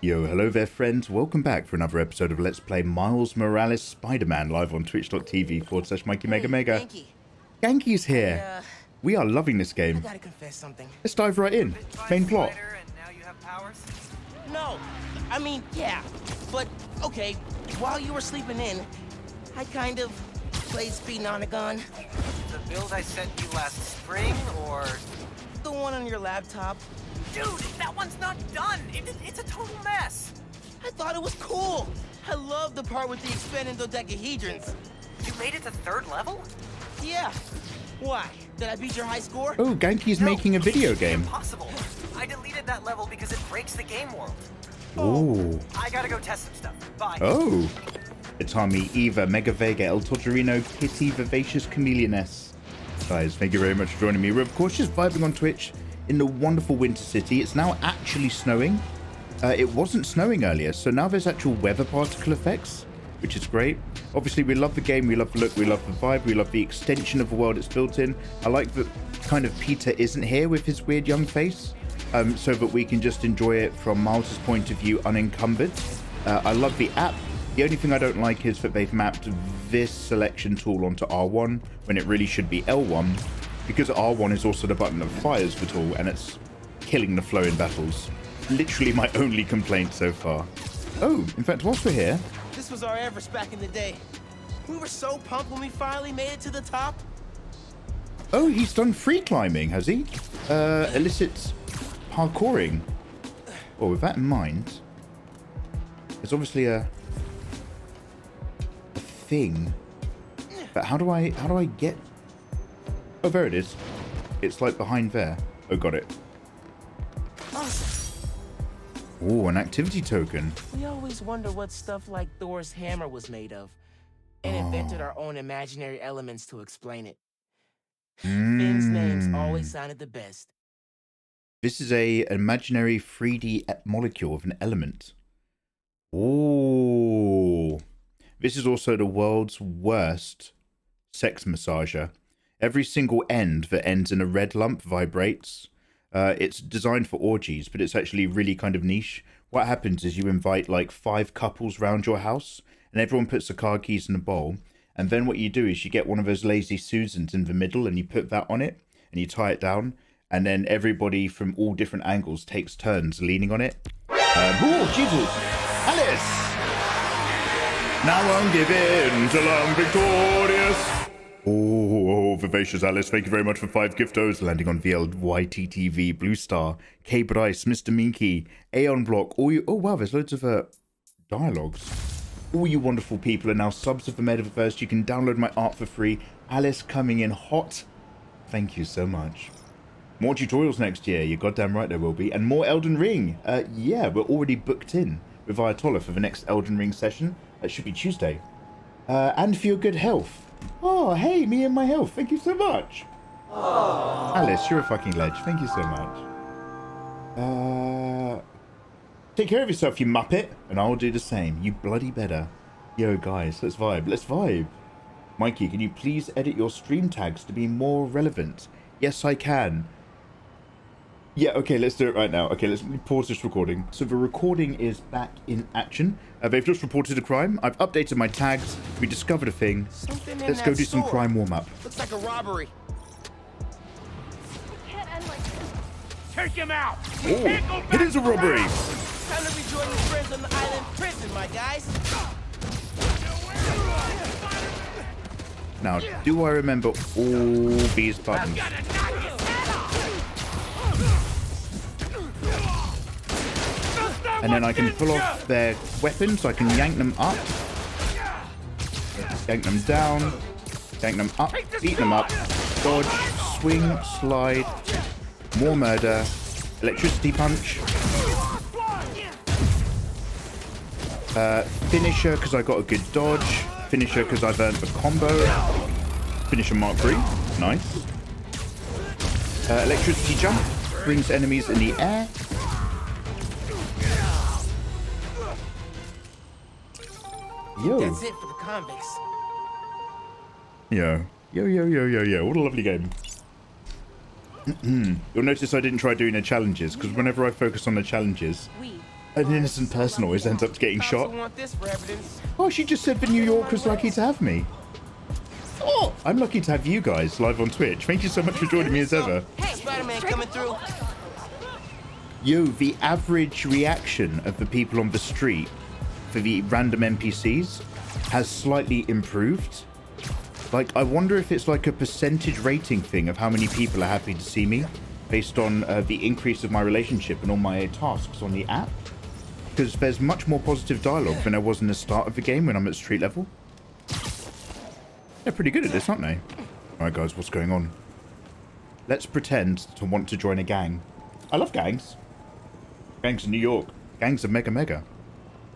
Yo, hello there, friends. Welcome back for another episode of Let's Play Miles Morales Spider-Man live on twitch.tv forward slash Mikey Mega Mega. Thank you. Ganke's here. Uh, We are loving this I game. gotta confess something. Let's dive right in. Main plot. And now you have powers? No, I mean, yeah, but okay. While you were sleeping in, I kind of played Speed Nonagon, The build I sent you last spring, or the one on your laptop. Dude, that one's not done. It, it's a total mess. I thought it was cool. I love the part with the expanding dodecahedrons. You made it to third level? Yeah. Why? Did I beat your high score? Oh, Ganke's No, making a video game. Impossible. I deleted that level because it breaks the game world. Oh. I gotta go test some stuff. Bye. Oh. Itami, Eva, Mega Vega, El Tortorino, Kitty, Vivacious Chameleoness. Guys, thank you very much for joining me. We're of course just vibing on Twitch in the wonderful Winter City. It's now actually snowing. Uh, it wasn't snowing earlier, so now there's actual weather particle effects, which is great. Obviously, we love the game, we love the look, we love the vibe, we love the extension of the world it's built in. I like that kind of Peter isn't here with his weird young face, um, so that we can just enjoy it from Miles' point of view unencumbered. Uh, I love the app. The only thing I don't like is that they've mapped this selection tool onto R1 when it really should be L1, because R1 is also the button that fires the tool, and it's killing the flow in battles. Literally my only complaint so far. Oh, in fact, whilst we're here, This was our Everest back in the day. We were so pumped when we finally made it to the top. oh, he's done free climbing, has he? Uh, elicits parkouring. Well, with that in mind, there's obviously a, a thing. But how do I, how do I get? Oh, there it is. It's like behind there. Oh, got it. Oh, an activity token. We always wonder what stuff like Thor's hammer was made of, and invented our own imaginary elements to explain it. Finn's names Mm. always sounded the best. This is a imaginary 3D molecule of an element. Ooh. This is also the world's worst sex massager. Every single end that ends in a red lump vibrates. Uh, it's designed for orgies, but it's actually really kind of niche. What happens is you invite like five couples round your house, and everyone puts the car keys in a bowl. And then what you do is you get one of those lazy Susans in the middle, and you put that on it, and you tie it down, and then everybody from all different angles takes turns leaning on it. Um, oh, Jesus! Alice! Now I'm giving till I'm victorious. Oh, vivacious Alice, thank you very much for five giftos landing on VLYTTV, Blue Star, K Bryce, Mr. Minky, Aeon Block. All you, oh wow, there's loads of uh, dialogues. All you wonderful people are now subs of the Metaverse. You can download my art for free. Alice coming in hot. Thank you so much. More tutorials next year. You're goddamn right there will be. And more Elden Ring. Uh, yeah, we're already booked in with Ayatollah for the next Elden Ring session. That should be Tuesday. Uh, and for your good health. Oh, hey, me and my health. Thank you so much. Alice, you're a fucking ledge. Thank you so much. Uh, take care of yourself, you muppet. And I'll do the same. You bloody better. Yo, guys, let's vibe. Let's vibe. Mikey, can you please edit your stream tags to be more relevant? Yes, I can. Yeah, okay, let's do it right now. Okay, let's pause this recording. So the recording is back in action. Uh, they've just reported a crime. I've updated my tags. We discovered a thing. Something Let's go do some crime warm-up. Looks like a robbery. can't end like this. Take him out! Oh, it is a robbery! Time to rejoin your friends on the island prison, my guys. Now, do I remember all these buttons? And then I can pull off their weapons, so I can yank them up, yank them down, yank them up, beat them up, dodge, swing, slide, more murder, electricity punch, uh, finisher because I got a good dodge, finisher because I've earned the combo, finisher mark 3, nice. Uh, electricity jump. Brings enemies in the air. Yo. That's it for the convicts. Yo. Yo, yo, yo, yo, yo. What a lovely game. Mm-hmm. You'll notice I didn't try doing the challenges, because whenever I focus on the challenges, An innocent person always ends up getting shot. will want this for evidence. Oh, she just said the New York was lucky to have me. Oh, I'm lucky to have you guys live on Twitch. Thank you so much for joining me as ever. Hey, Spider-Man coming through. Yo, the average reaction of the people on the street for the random NPCs has slightly improved. Like, I wonder if it's like a percentage rating thing of how many people are happy to see me based on uh, the increase of my relationship and all my tasks on the app. Because there's much more positive dialogue than there was in the start of the game when I'm at street level. They're pretty good at this, aren't they? Alright, guys, what's going on? Let's pretend to want to join a gang. I love gangs. Gangs in New York. Gangs of Mega Mega.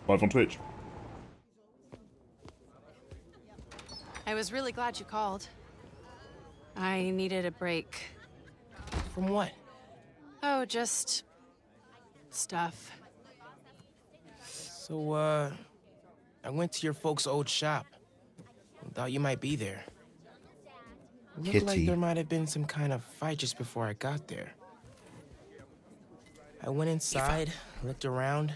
Live on Twitch. I was really glad you called. I needed a break. From what? Oh, just stuff. So, uh, I went to your folks' old shop. Thought you might be there. Looked Kitty. like there might have been some kind of fight just before I got there. I went inside, looked around,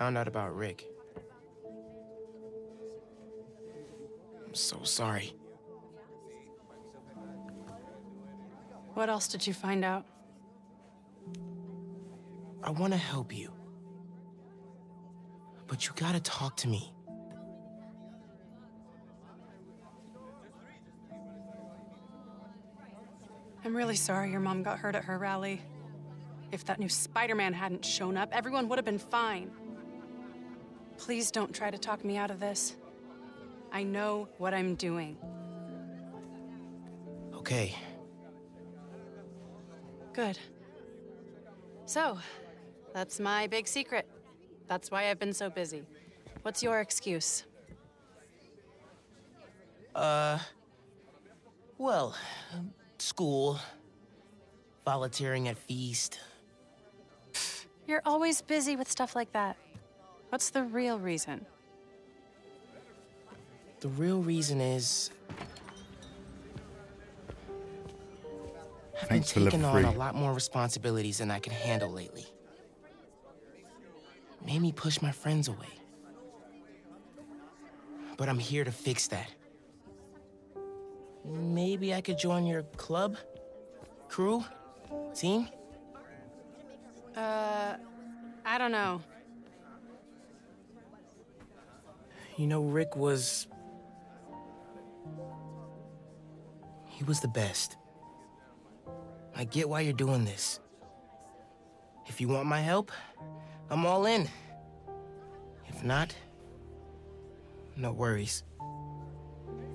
found out about Rick. I'm so sorry. What else did you find out? I want to help you. But you gotta talk to me. I'm really sorry your mom got hurt at her rally. If that new Spider-Man hadn't shown up, everyone would have been fine. Please don't try to talk me out of this. I know what I'm doing. Okay, Good. So, that's my big secret. That's why I've been so busy. What's your excuse? Uh, well, school, volunteering at Feast. You're always busy with stuff like that. What's the real reason? The real reason is I've been Thanks for taking on three. a lot more responsibilities than I can handle lately. Made me push my friends away. But I'm here to fix that. Maybe I could join your club? Crew? Team? Uh, I don't know. You know, Rick was. He was the best. I get why you're doing this. If you want my help, I'm all in. If not, no worries.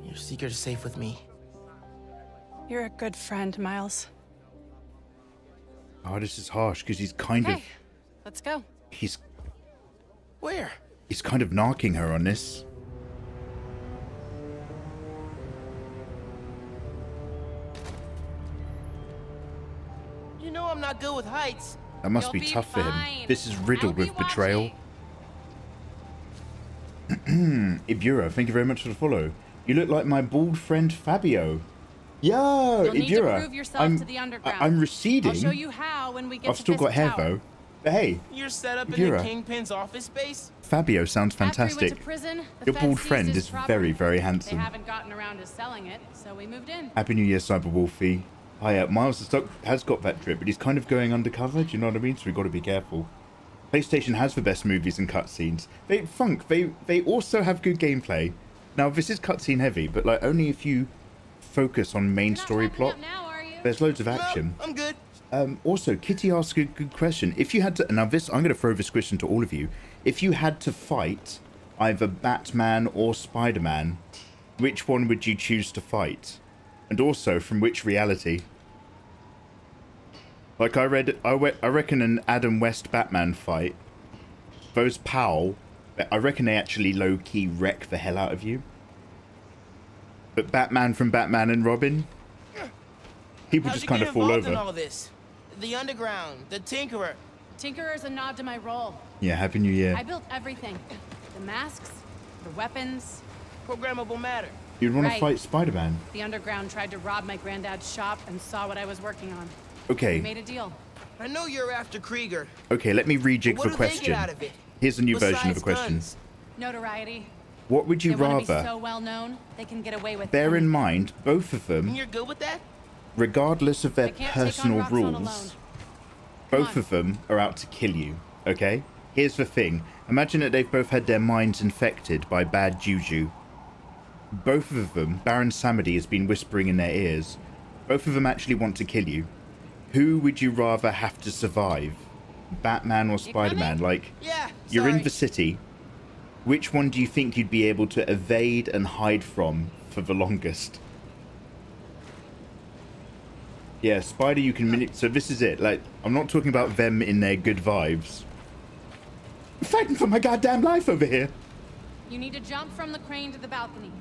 Your secret is safe with me. You're a good friend, Miles. Oh, this is harsh because he's kind of Okay, let's go. he's Where? He's kind of narking her on this. You know I'm not good with heights. That must be be tough for him. This is riddled be with betrayal. Ibura, thank you very much for the follow. You look like my bald friend Fabio. Yo, You'll Ibura. I'm, to the I- underground. I'm receding. I'll show you how when we get I've still got Fisk hair though. But hey, You're set up in the Kingpin's office space? Fabio sounds After he fantastic. went to prison, the Your bald friend is property. very, very They handsome. haven't gotten around to selling it, so we moved in. Happy New Year, Cyber Wolfie. Hi, uh, Miles has got- has got that drip, but he's kind of going undercover. Do you know what I mean? So we've got to be careful. PlayStation has the best movies and cutscenes. They funk. They they also have good gameplay. Now this is cutscene heavy, but like only if you focus on main You're not story plot. up now, are you? There's loads of No, action. I'm good. Um, also, Kitty asked a good question. If you had to, now this, I'm going to throw this question to all of you. If you had to fight either Batman or Spider-Man, which one would you choose to fight? And also, from which reality? Like I read, I, we- I reckon an Adam West Batman fight, those Powell, I reckon they actually low-key wreck the hell out of you. But Batman from Batman and Robin, people How'd just kind of fall over. all this? The underground, the Tinkerer. Tinkerer's a nod to my role. Yeah, Happy New Year. I built everything. The masks, the weapons. Programmable matter. You'd want to fight Spider-Man. The underground tried to rob my granddad's shop and saw what I was working on. Okay, We made a deal. I know you're after Krieger. Okay, let me rejig What the do they get question. out of it? Here's a new version of the Besides question. guns? Notoriety. What would you they wanna rather? be so well known, they can get away with Bear in mind, both of And them, you're good with that? Regardless of their personal take on Roxxon rules, both of them are out to kill you. Okay? Here's the thing. Imagine that they've both had their minds infected by bad juju. Both of them, Baron Samedi has been whispering in their ears. Both of them actually want to kill you. Who would you rather have to survive? Batman or Spider-Man? Like, Yeah. you're in the city. Which one do you think you'd be able to evade and hide from for the longest? Yeah, Spider, you can manip. So this is it. Like, I'm not talking about them in their good vibes. I'm fighting for my goddamn life over here. You need to jump from the crane to the balcony.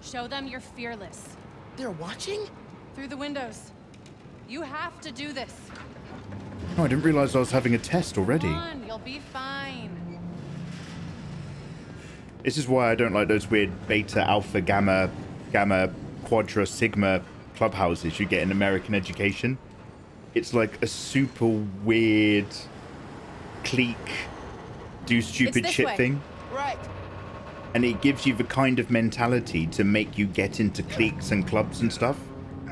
Show them you're fearless. They're watching? Through the windows. You have to do this. Oh, I didn't realize I was having a test already. Come on, you'll be fine. This is why I don't like those weird beta, alpha, gamma, gamma, quadra, sigma clubhouses you get in American education. It's like a super weird clique, do stupid shit way. thing. Right. And it gives you the kind of mentality to make you get into cliques and clubs and stuff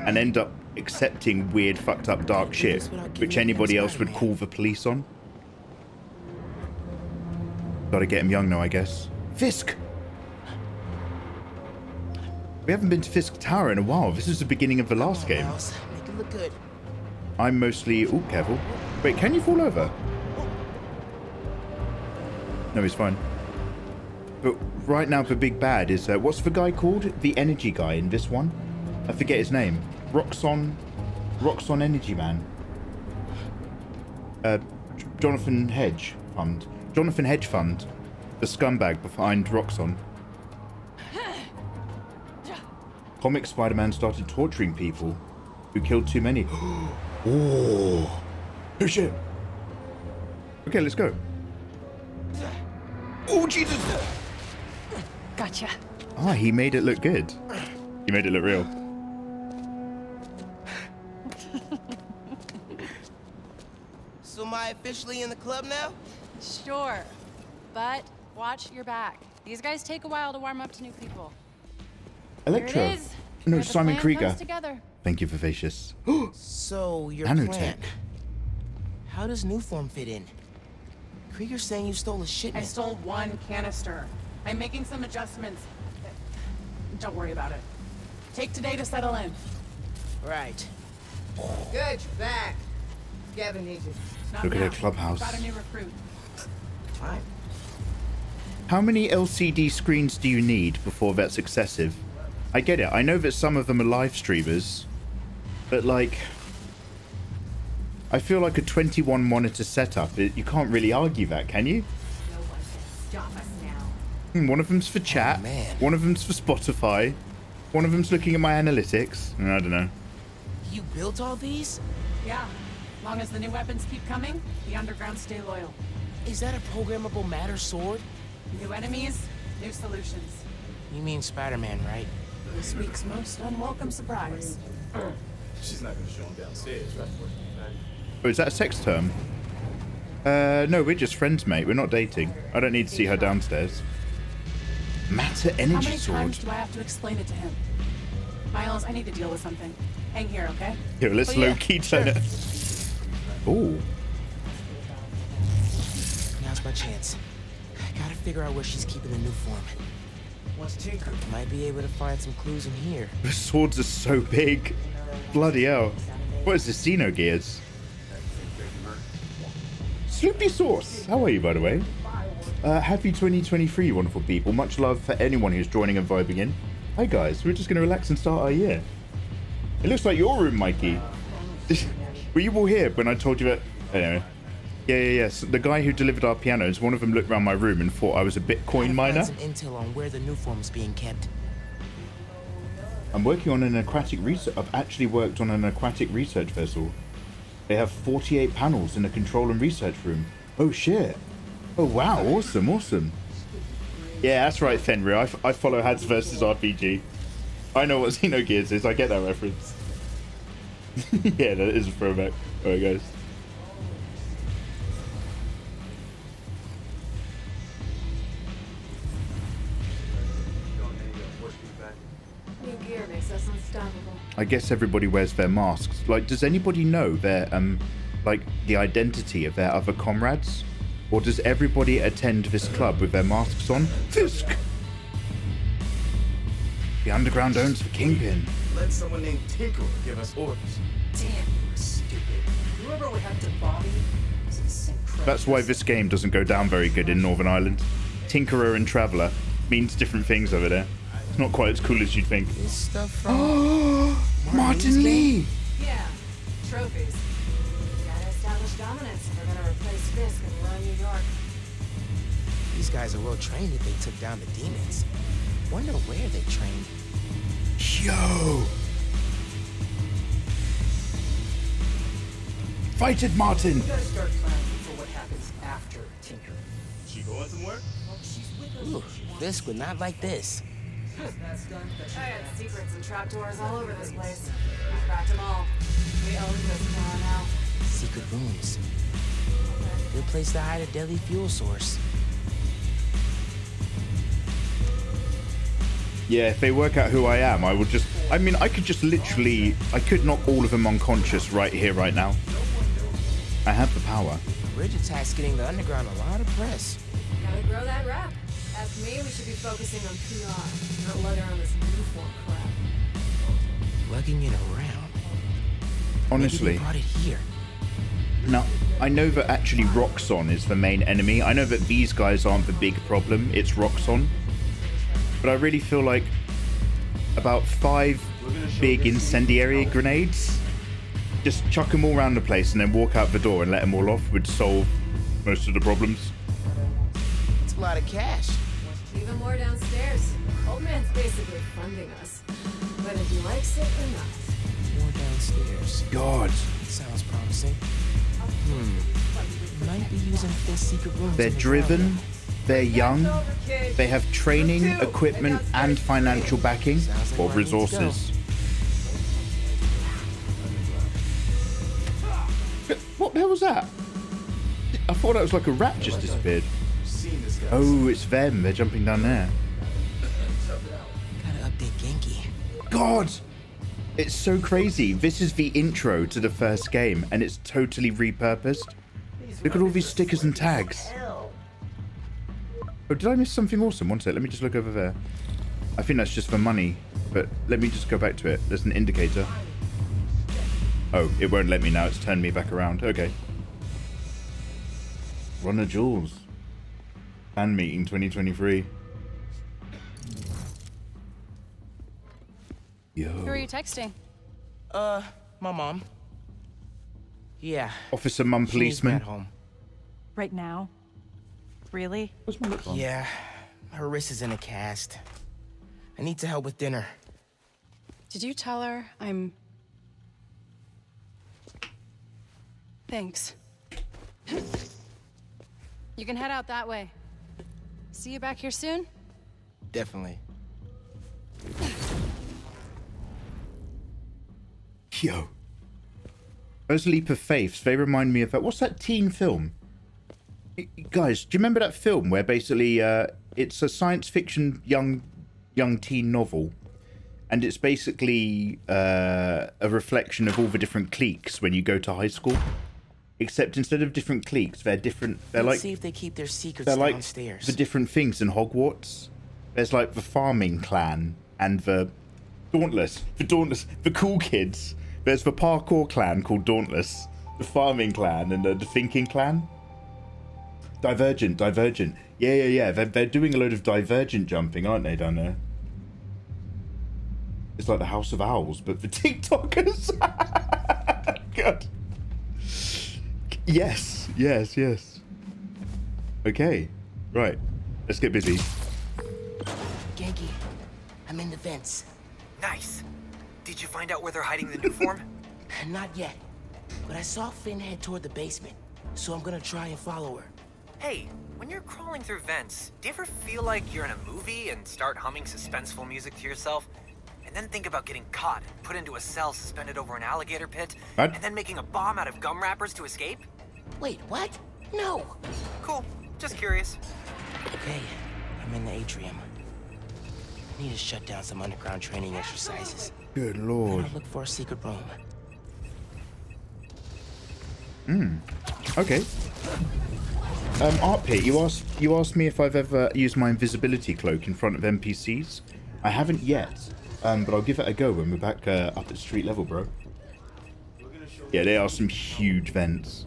and end up accepting weird, fucked up, dark shit, which anybody else would call the police on. Gotta get him young now, I guess. Fisk! We haven't been to Fisk Tower in a while. This is the beginning of the last game. Miles, make it look good. I'm mostly. Oh, careful. Wait, can you fall over? No, he's fine. But right now, the big bad is. Uh, what's the guy called? The energy guy in this one? I forget his name. Roxxon. Roxxon Energy Man. Uh, Jonathan Hedge Fund. Jonathan Hedge Fund. The scumbag behind Roxxon. Comic Spider-Man started torturing people who killed too many. oh. Oh shit. Okay, let's go. Oh Jesus. Gotcha. Ah, he made it look good. He made it look real. So am I officially in the club now? Sure. But watch your back. These guys take a while to warm up to new people. Electro. It is. No, the Simon Krieger. Thank you, Vivacious. So, your Nanotech. plan. How does Nuform fit in? Krieger's saying you stole a shipment. I stole one canister. I'm making some adjustments. Don't worry about it. Take today to settle in. Right. Good, you're back. Gavin needs you. Not Look at now. her clubhouse. Got a new recruit. Fine. How many LCD screens do you need before that's excessive? I get it. I know that some of them are live streamers, but like, I feel like a 21 monitor setup. It, you can't really argue that, can you? No one stop us now. Hmm, One of them's for chat. man. One of them's for Spotify. One of them's looking at my analytics. I don't know. You built all these? Yeah. Long as the new weapons keep coming, the underground stay loyal. Is that a programmable matter sword? New enemies, new solutions. You mean Spider-Man, right? This week's most unwelcome surprise. She's not gonna show him downstairs, right? Oh, is that a sex term? Uh, no, we're just friends, mate. We're not dating. I don't need to see her downstairs. Matter energy How energy many sword. times do I have to explain it to him? Miles, I need to deal with something. Hang here, okay? Here, let's Oh, yeah, low key turn it. Oh, Now's my chance. I gotta figure out where she's keeping the Nuform. What's Tinker? Might be able to find some clues in here. the swords are so big. Bloody hell. What is this, Xenogears? Sloopy Sauce. How are you, by the way? Uh, happy 2023, wonderful people. Much love for anyone who's joining and vibing in. Hi, guys. We're just going to relax and start our year. It looks like your room, Mikey. Were you all here when I told you that? Anyway. Yeah, yeah, yes. The guy who delivered our pianos, one of them looked around my room and thought I was a Bitcoin miner. Some intel on where the Nuform is being kept. I'm working on an aquatic research. I've actually worked on an aquatic research vessel. They have 48 panels in the control and research room. Oh shit! Oh wow! Awesome, awesome. Yeah, that's right, Fenrir. I, f- I follow Hads versus RPG. I know what Xenogears is. I get that reference. yeah, that is a throwback. Alright, guys. I guess everybody wears their masks. Like, does anybody know their um, like the identity of their other comrades, or does everybody attend this club with their masks on? Fisk. The underground owns the kingpin. Let someone named Tinkerer give us orders. Damn, you were stupid. Whoever would have to Bobby is insane. That's why this game doesn't go down very good in Northern Ireland. Tinkerer and Traveller means different things over there. It's not quite as cool as you'd think. This stuff from Martin Lee! Yeah, trophies. Gotta establish dominance if we're gonna replace Fisk and run New York. These guys are well trained if they took down the demons. Wonder where they trained. Yo! Fight it, Martin! We gotta start planning for what happens after Tinker. She going somewhere? Well, she's with us. Ooh, Fisk would not like this. That's done. I got secrets and trapdoors all over this place. We cracked them all. We own this town now. Secret rooms. Good place to hide a deadly fuel source. Yeah, if they work out who I am, I will just. I mean, I could just literally. I could knock all of them unconscious right here, right now. I have the power. Bridge attack's getting the underground a lot of press. Gotta grow that rap. Ask me, we should be focusing on PR, not lugging around this uniform crap. Lugging it around. Maybe Honestly. they brought it here. Now, I know that actually Roxxon is the main enemy. I know that these guys aren't the big problem. It's Roxxon. But I really feel like about five big incendiary grenades, just chuck them all around the place and then walk out the door and let them all off would solve most of the problems. It's a lot of cash. Even more downstairs. Old man's basically funding us. But if he likes it or not. More downstairs. God, Sounds promising. Hmm. Might be using this secret rooms. they're driven, they're young, they have training, equipment, and financial backing Sounds like or where it needs to go. resources. What the hell was that? I thought that was like a rat just disappeared. Seen this guy. Oh, it's them. They're jumping down there. Gotta update Ganke. God! It's so crazy. This is the intro to the first game, and it's totally repurposed. Look at all these stickers and tags. Oh, did I miss something awesome? One sec, let me just look over there. I think that's just for money, but let me just go back to it. There's an indicator. Oh, it won't let me now. It's turned me back around. Okay. Runner Jules. Fan meeting 2023. Yo. Who are you texting? Uh, my mom. Yeah. Officer Mum she needs me Policeman. at home. Right now? Really? What's my lip on? Yeah. Her wrist is in a cast. I need to help with dinner. Did you tell her I'm. Thanks. You can head out that way. See you back here soon? Definitely. Yo. Those leap of faiths, they remind me of that. What's that teen film? Y- y- Guys, do you remember that film where basically uh, it's a science fiction young young teen novel, and it's basically uh, a reflection of all the different cliques when you go to high school, except instead of different cliques, they're different. They're Let's like see if they keep their secrets they're like downstairs. the different things in Hogwarts. There's like the farming clan and the Dauntless, the Dauntless, the cool kids. There's the parkour clan called Dauntless, the farming clan, and the, the thinking clan. Divergent, Divergent. Yeah, yeah, yeah. They're, they're doing a load of Divergent jumping, aren't they, down there? It's like the House of Owls, but for TikTokers. God. Yes, yes, yes. Okay, right. Let's get busy. Ganke, I'm in the vents. Nice. Did you find out where they're hiding the Nuform? Not yet. But I saw Finn head toward the basement, so I'm gonna try and follow her. Hey, when you're crawling through vents, do you ever feel like you're in a movie and start humming suspenseful music to yourself? And then think about getting caught and put into a cell suspended over an alligator pit, What? and then making a bomb out of gum wrappers to escape? Wait, what? No. Cool. Just curious. Okay, I'm in the atrium. I need to shut down some underground training exercises. Good lord. I'll look for a secret room. Hmm. Okay. Um, Art Pit, you asked you asked me if I've ever used my invisibility cloak in front of NPCs. I haven't yet, um, but I'll give it a go when we're back uh, up at street level, bro. Yeah, there are some huge vents,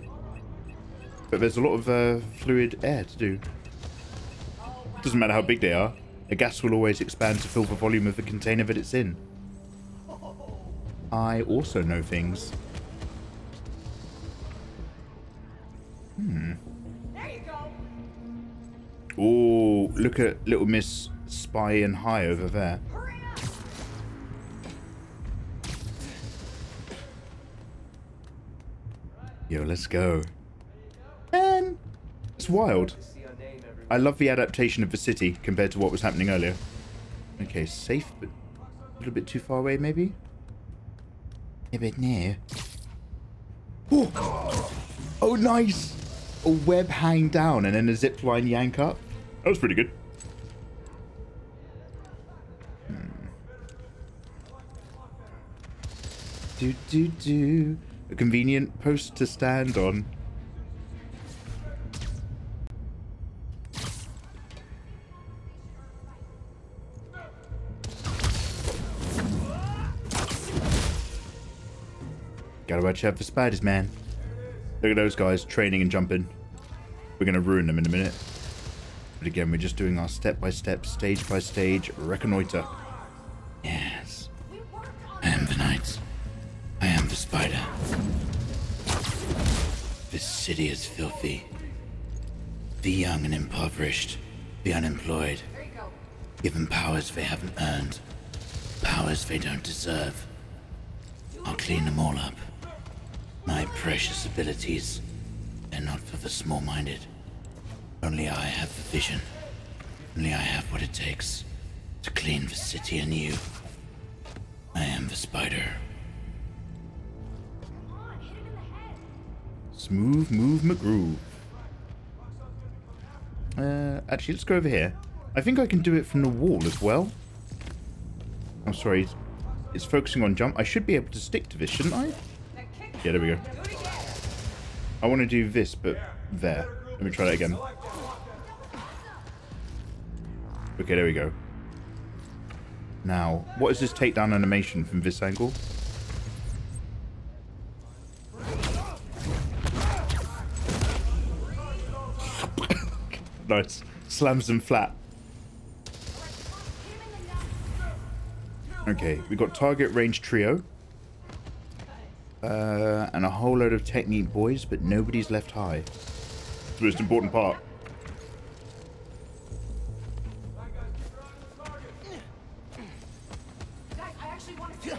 but there's a lot of uh, fluid air to do. Doesn't matter how big they are. A gas will always expand to fill the volume of the container that it's in. I also know things. Hmm. Oh, look at little Miss Spy and High over there. Yo, let's go. It's wild. I love the adaptation of the city compared to what was happening earlier. Okay, safe, but a little bit too far away, maybe? A bit near. Oh, oh nice! A web hang down and then a zip line yank up. That was pretty good. Hmm. Do do do. A convenient post to stand on. Gotta watch out for spiders, man. Look at those guys training and jumping. We're gonna ruin them in a minute. But again, we're just doing our step-by-step, stage-by-stage reconnoiter. Yes. I am the knight. I am the spider. This city is filthy. The young and impoverished, the unemployed, given powers they haven't earned, powers they don't deserve. I'll clean them all up. My precious abilities, they're not for the small-minded. Only I have the vision. Only I have what it takes to clean the city anew. I am the spider. Smooth move McGroove. Uh, actually, let's go over here. I think I can do it from the wall as well. I'm sorry. It's, it's focusing on jump. I should be able to stick to this, shouldn't I? Yeah, there we go. I want to do this, but there. Let me try that again. Okay, there we go. Now, what is this takedown animation from this angle? nice. Slams them flat. Okay, we got target range trio. Uh, and a whole load of technique boys, but nobody's left high. It's the most important part. Guys, I actually want to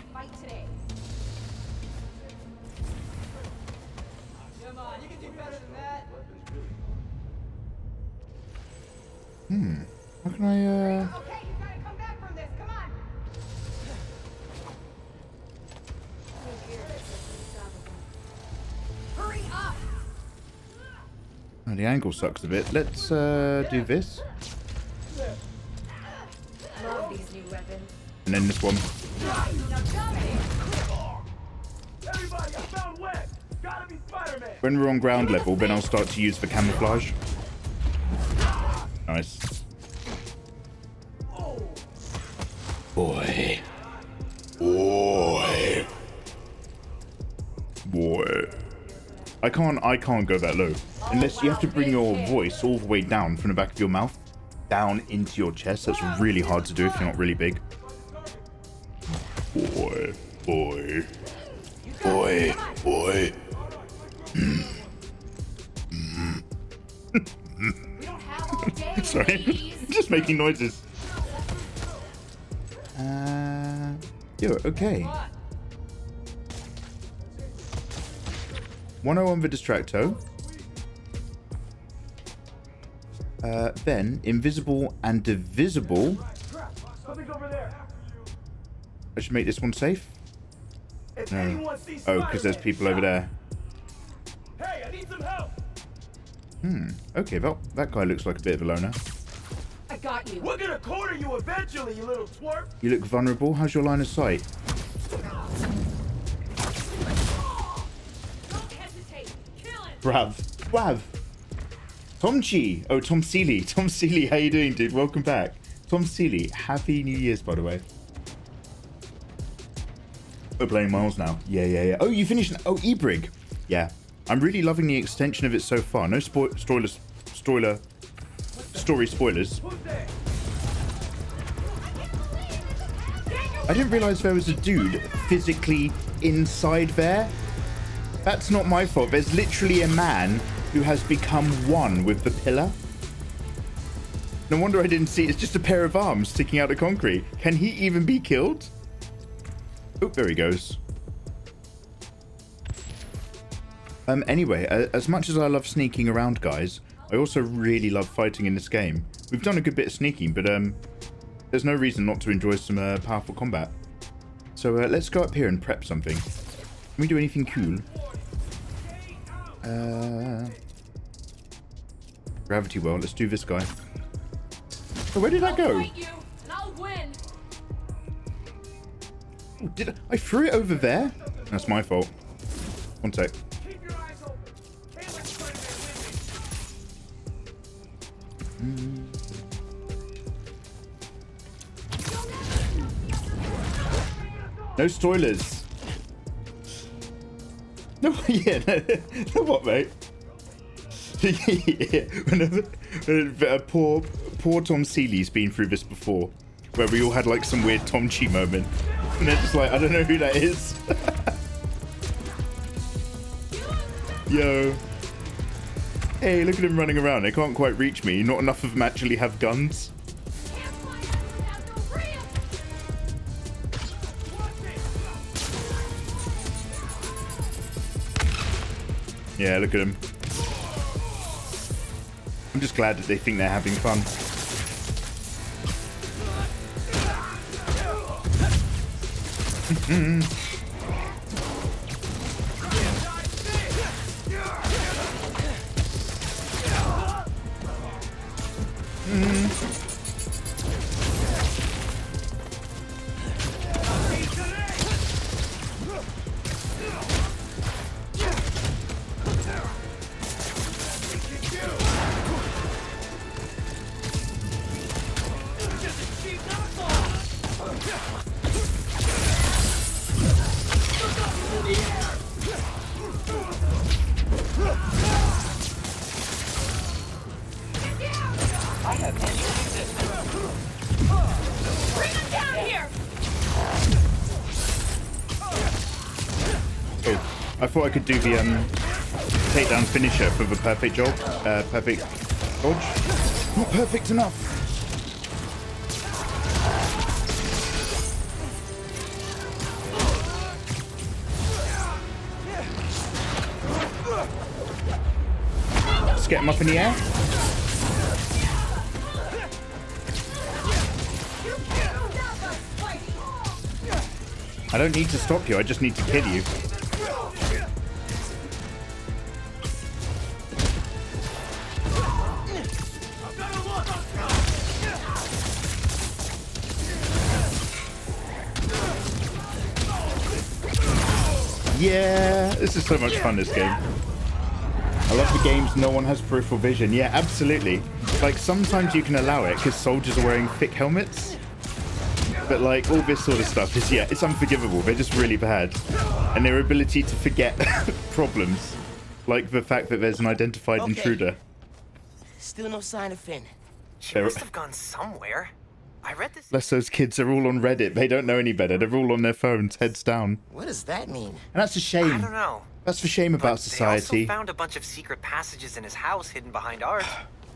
the angle sucks a bit. Let's, uh, do this. And then this one. When we're on ground level, then I'll start to use the camouflage. Nice. Boy. Boy. Boy. I can't I can't go that low. Unless you have to bring your voice all the way down from the back of your mouth down into your chest. That's really hard to do if you're not really big. Boy. Boy. Boy. Boy. Sorry. Just making noises. Uh, yo, okay. 101 the Distracto. Uh, then, invisible and divisible. Something's over there. I should make this one safe. No. Oh, because there's people over there. Hey, I need some help. Hmm. Okay, well, that guy looks like a bit of a loner. I got you. We're gonna corner you eventually, you little twerp. You look vulnerable. How's your line of sight? Brav. Brav. Tom G. Oh, Tom Seeley. Tom Seeley, how you doing, dude? Welcome back. Tom Seeley, happy New Year's, by the way. We're playing Miles now. Yeah, yeah, yeah. Oh, you finished. Oh, Ebrig. Yeah. I'm really loving the extension of it so far. No spo spoilers. Spoiler. Story spoilers. I didn't realize there was a dude physically inside there. That's not my fault. There's literally a man who has become one with the pillar. No wonder I didn't see it. It's just a pair of arms sticking out of concrete. Can he even be killed? Oh, there he goes. Um, anyway, as much as I love sneaking around, guys, I also really love fighting in this game. We've done a good bit of sneaking, but um, there's no reason not to enjoy some uh, powerful combat. So uh, let's go up here and prep something. Can we do anything cool? Uh, gravity well. Let's do this guy. Oh, where did I go? fight you, and I'll. Oh, did I, I threw it over there? That's my fault. One sec. Your eyes No, yeah, no, no what, mate? yeah, whenever, poor, poor Tom Seeley's been through this before, where we all had like some weird Tom Chi moment, and they're just like, I don't know who that is. Yo. Hey, look at him running around. They can't quite reach me. Not enough of them actually have guns. Yeah, look at them. I'm just glad that they think they're having fun. Bring thought I could do the um, takedown finisher for the perfect job. Uh, perfect dodge. Not perfect enough. Let's get him up in the air. I don't need to stop you, I just need to kill you. This is so much fun, this game. I love the games no one has peripheral vision. Yeah, absolutely. Like, sometimes you can allow it because soldiers are wearing thick helmets. But, like, all this sort of stuff is, yeah, it's unforgivable. They're just really bad. And their ability to forget problems. Like the fact that there's an identified Okay. intruder. Still no sign of Finn. She must have gone somewhere. I read this. Bless those kids, they're all on Reddit. They don't know any better. They're all on their phones, heads down. What does that mean? And that's a shame. I don't know. That's the shame But about They society. also found a bunch of secret passages in his house hidden behind art.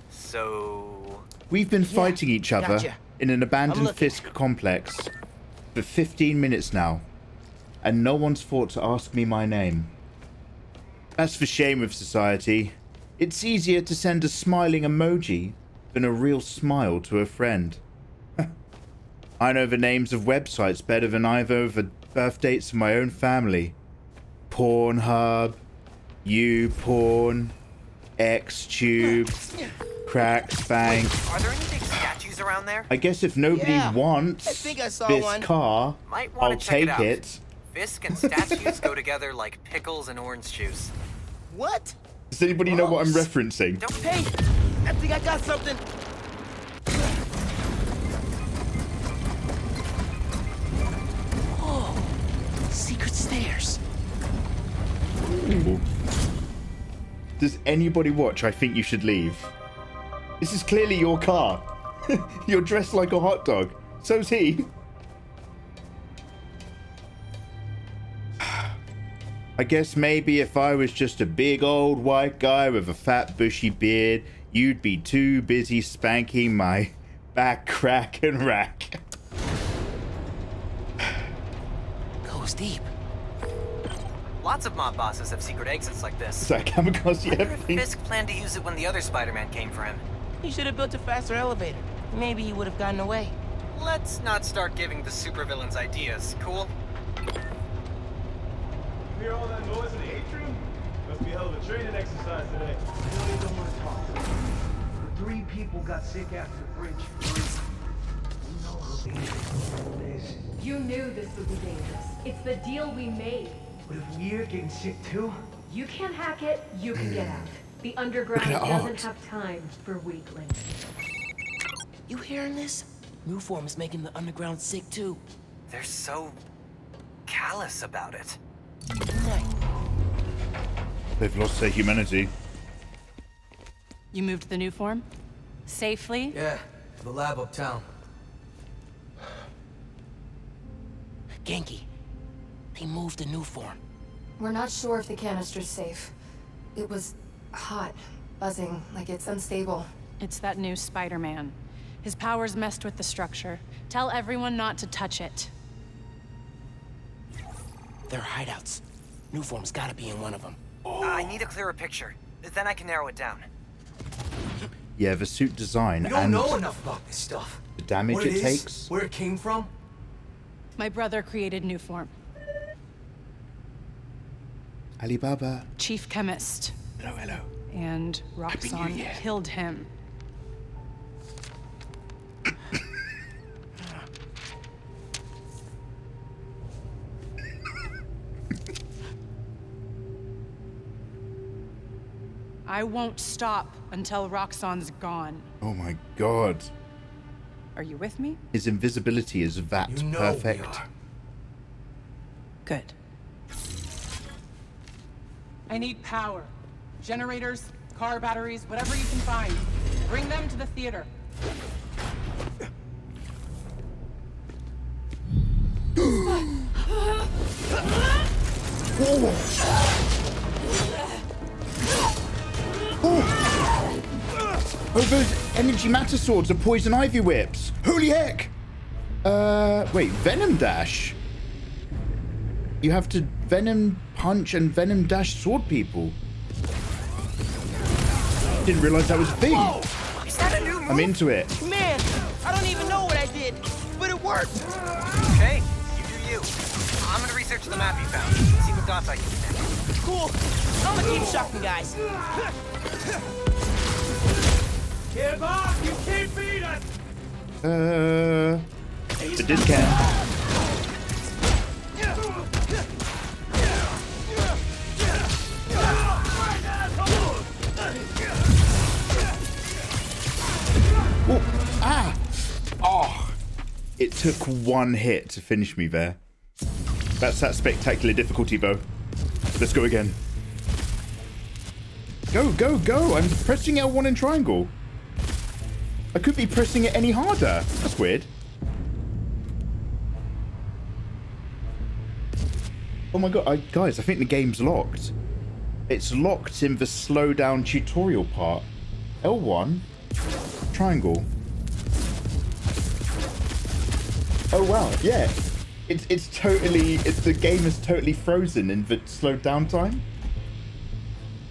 So We've been fighting each other gotcha. in an abandoned looking. Fisk complex for 15 minutes now, and no one's thought to ask me my name. That's for shame of society. It's easier to send a smiling emoji than a real smile to a friend. I know the names of websites better than either of the birth dates of my own family. Pornhub, YouPorn, XTube, Cracksbank. are there any big statues around there? I guess if nobody Yeah, wants I think I saw this one. car, Might I'll to take it out. it. Fisk and statues go together like pickles and orange juice. What? Does anybody know what I'm referencing? Don't Hey, I think I got something. Secret stairs. Does anybody watch? I think you should leave. This is clearly your car. You're dressed like a hot dog. So's he. I guess maybe if I was just a big old white guy with a fat bushy beard, you'd be too busy spanking my back crack and rack. Goes deep. Lots of mob bosses have secret exits like Is this. that kamikaze Wonder if everything? Fisk planned to use it when the other Spider-Man came for him. He should have built a faster elevator. Maybe he would have gotten away. Let's not start giving the supervillains ideas, cool? Hear all that noise in the atrium? Must be a hell of a training exercise today. I really don't want to talk. The three people got sick after the bridge. You know how dangerous it is. You knew this would be dangerous. It's the deal we made. But if we're getting sick too, You can't hack it, you can get out. The underground Look at that doesn't art. have time for weaklings. You hearing this? Nuform is making the underground sick too. They're so callous about it. Night. They've lost their humanity. You moved the Nuform? Safely? Yeah, to the lab uptown. Ganke, they moved the Nuform. We're not sure if the canister's safe. It was hot, buzzing, like it's unstable. It's that new Spider-Man. His powers messed with the structure. Tell everyone not to touch it. They're hideouts. Nuform's gotta be in one of them. I need a clearer picture. Then I can narrow it down. Yeah, the suit design We don't and know enough about this stuff. the damage what it it is, takes. where it came from. My brother created Nuform. Alibaba. Chief chemist. Hello, hello. And Roxxon killed him. I won't stop until Roxxon's gone. Oh my god. Are you with me? His invisibility is that You know perfect. Good. I need power. Generators, car batteries, whatever you can find. Bring them to the theater. Oh, those energy matter swords are poison ivy whips. Holy heck! Uh, wait, Venom Dash. You have to Venom Punch and Venom Dash sword people. Didn't realize that was a thing. Is that a new move? I'm into it. Man, I don't even know what I did, but it worked. Okay, you do you. I'm gonna research the map you found. See what dots I can connect. Cool. I'm gonna keep shocking guys. Give up! You can't beat us! Uh, the discount. Oh, ah! Oh! It took one hit to finish me there. That's that spectacular difficulty, Bo. Let's go again. Go, go, go! I'm pressing L1 in triangle. I could be pressing it any harder. That's weird. Oh my god, I, guys, I think the game's locked. It's locked in the slow down tutorial part. L1, triangle. Oh wow, yeah. It's it's totally it's the game is totally frozen in the slowed down time.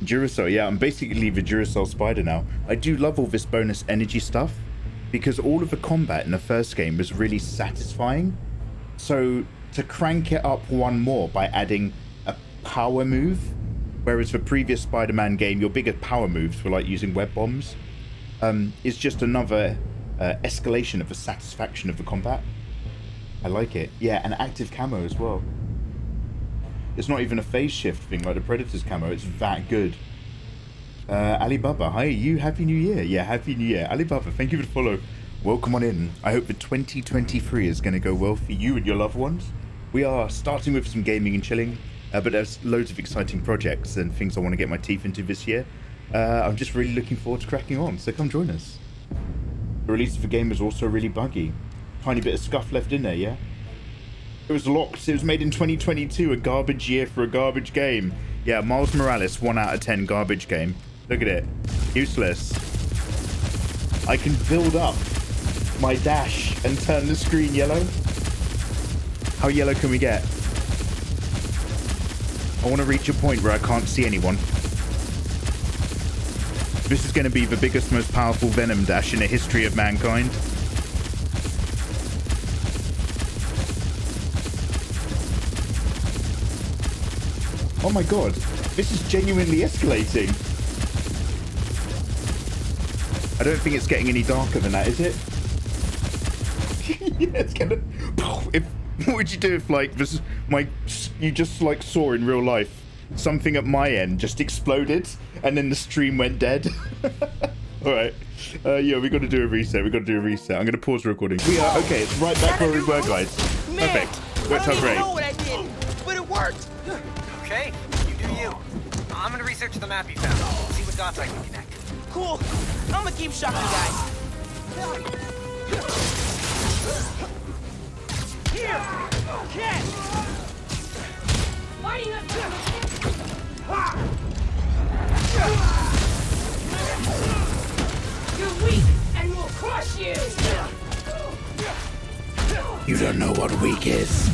Duracell, yeah, I'm basically the Duracell spider now. I do love all this bonus energy stuff because all of the combat in the first game was really satisfying. So to crank it up one more by adding a power move, whereas the previous Spider-Man game, your bigger power moves were like using web bombs, um, is just another uh, escalation of the satisfaction of the combat. I like it. Yeah, and active camo as well. It's not even a phase shift thing like the Predator's camo. It's that good. Uh, Alibaba, hi, you Happy New Year. Yeah, Happy New Year. Alibaba, thank you for the follow. Welcome on in. I hope that 2023 is going to go well for you and your loved ones. We are starting with some gaming and chilling, uh, but there's loads of exciting projects and things I want to get my teeth into this year. Uh, I'm just really looking forward to cracking on, so come join us. The release of the game is also really buggy. Tiny bit of scuff left in there, yeah? It was locked. It was made in 2022, a garbage year for a garbage game. Yeah, Miles Morales, 1 out of 10 garbage game. Look at it. Useless. I can build up my dash and turn the screen yellow. How yellow can we get? I want to reach a point where I can't see anyone. This is going to be the biggest, most powerful Venom dash in the history of mankind. Oh my god, this is genuinely escalating. I don't think it's getting any darker than that, is it? yeah, it's gonna. If what would you do if like this, my you just like saw in real life something at my end just exploded and then the stream went dead? All right. Uh, yeah, we got to do a reset. We got to do a reset. I'm gonna pause the recording. We are okay. It's right back where we were, guys. Perfect. Worked out great. know what I did, but it worked. Research the map you found. See what dots I can connect. Cool. I'm gonna keep shocking guys. Here! Catch! Fighting You're weak, and we'll crush you! You don't know what weak is.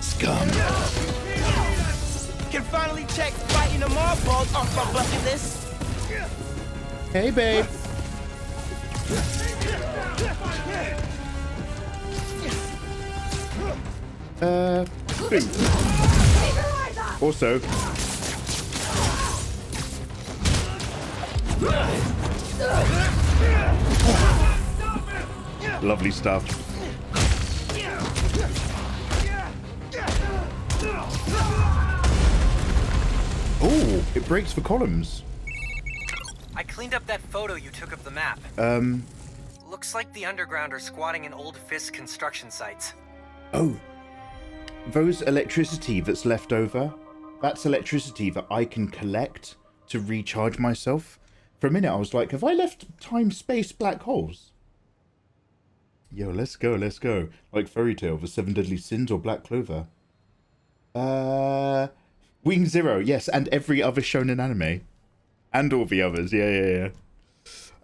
Scum. Can finally check fighting the Marbles off my bucket list. Hey, babe. Uh, boom. Also, lovely stuff. Oh, it breaks the columns. I cleaned up that photo you took of the map. Um, Looks like the underground are squatting in old Fisk construction sites. oh, those electricity that's left over, that's electricity that I can collect to recharge myself. For a minute, I was like, have I left time, space, black holes? Yo, let's go, let's go. Like Fairy Tail, The Seven Deadly Sins, or Black Clover. Uh, Wing Zero, yes, and every other shonen anime. And all the others, yeah, yeah, yeah.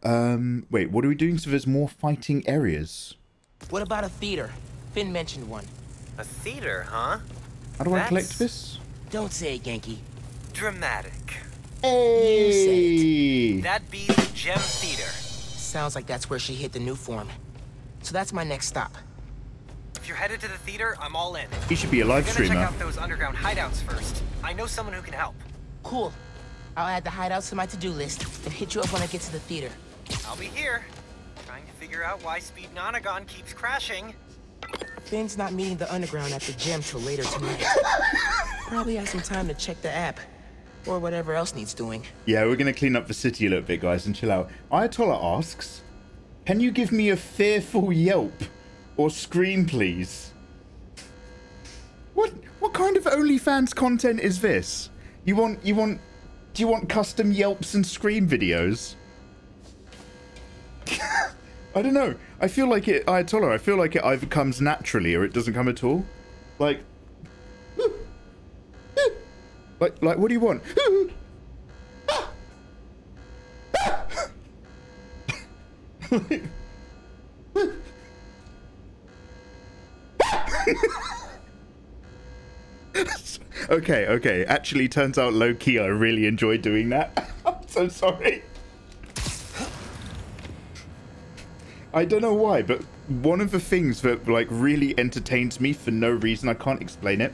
Um, wait, what are we doing? So there's more fighting areas. What about a theater? Finn mentioned one. A theater, huh? How do I collect this? Don't say it, Ganke. Dramatic. Hey! That'd be the Gem Theater. Sounds like that's where she hit the Nuform. So that's my next stop. If you're headed to the theater, I'm all in. He should be a live I'm gonna streamer. check out those underground hideouts first. I know someone who can help. Cool. I'll add the hideouts to my to-do list and hit you up when I get to the theater. I'll be here, trying to figure out why Speed Nonagon keeps crashing. Finn's not meeting the underground at the gym till later tonight. Probably has some time to check the app. Or whatever else needs doing. Yeah, we're going to clean up the city a little bit, guys, and chill out. Ayatollah asks, can you give me a fearful yelp or scream, please? What what kind of OnlyFans content is this? You want you want do you want custom yelps and scream videos? I don't know. I feel like it Ayatollah, I feel like it either comes naturally or it doesn't come at all. Like like like what do you want? okay, okay. Actually, turns out low key, I really enjoy doing that. I'm so sorry. I don't know why, but one of the things that like really entertains me for no reason, I can't explain it,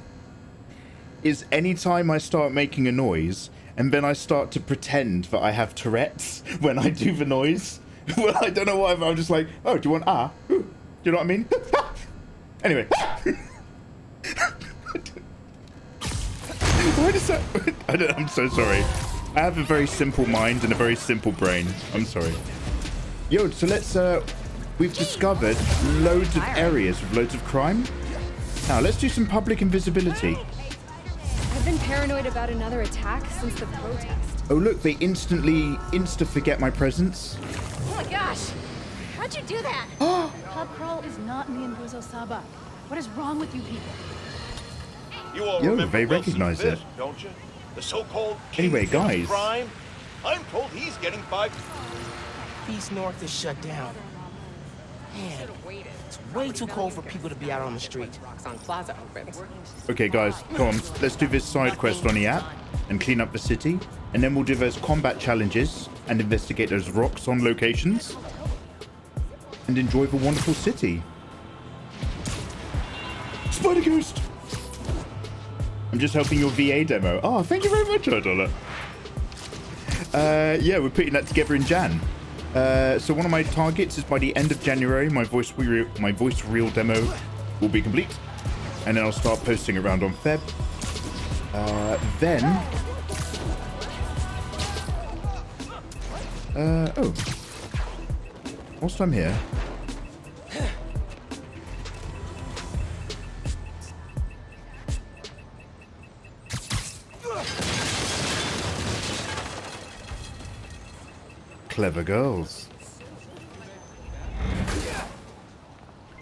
is anytime I start making a noise and then I start to pretend that I have Tourette's when I do the noise. well, I don't know why. but I'm just like, oh, do you want ah? Do you know what I mean? Anyway. Why does that? I don't, I'm so sorry. I have a very simple mind and a very simple brain. I'm sorry. Yo, so let's. uh We've discovered loads of areas with loads of crime. Now let's do some public invisibility. I've been paranoid about another attack since the protest. Oh look, they instantly insta forget my presence. Oh my gosh! How'd you do that? Pub crawl is not me and Buzo Saba. What is wrong with you people? You all Yo, remember they Wilson recognize Fisk, it. don't you? The so-called Anyway, kingpin guys. Crime? I'm told he's getting five. Feast North is shut down. Man, it's way too cold for people to be out on the street. Roxxon Plaza opens. Okay, guys, come on. Let's do this side quest on the app and clean up the city, and then we'll do those combat challenges and investigate those Roxxon locations, and enjoy the wonderful city. Spider Ghost. I'm just helping your VA demo. Oh, thank you very much, Dollar. Uh, yeah, we're putting that together in Jan. Uh, so one of my targets is by the end of January, my voice reel, my voice reel demo will be complete, and then I'll start posting around on Feb. Uh, then, uh, oh, whilst I'm here, clever girls.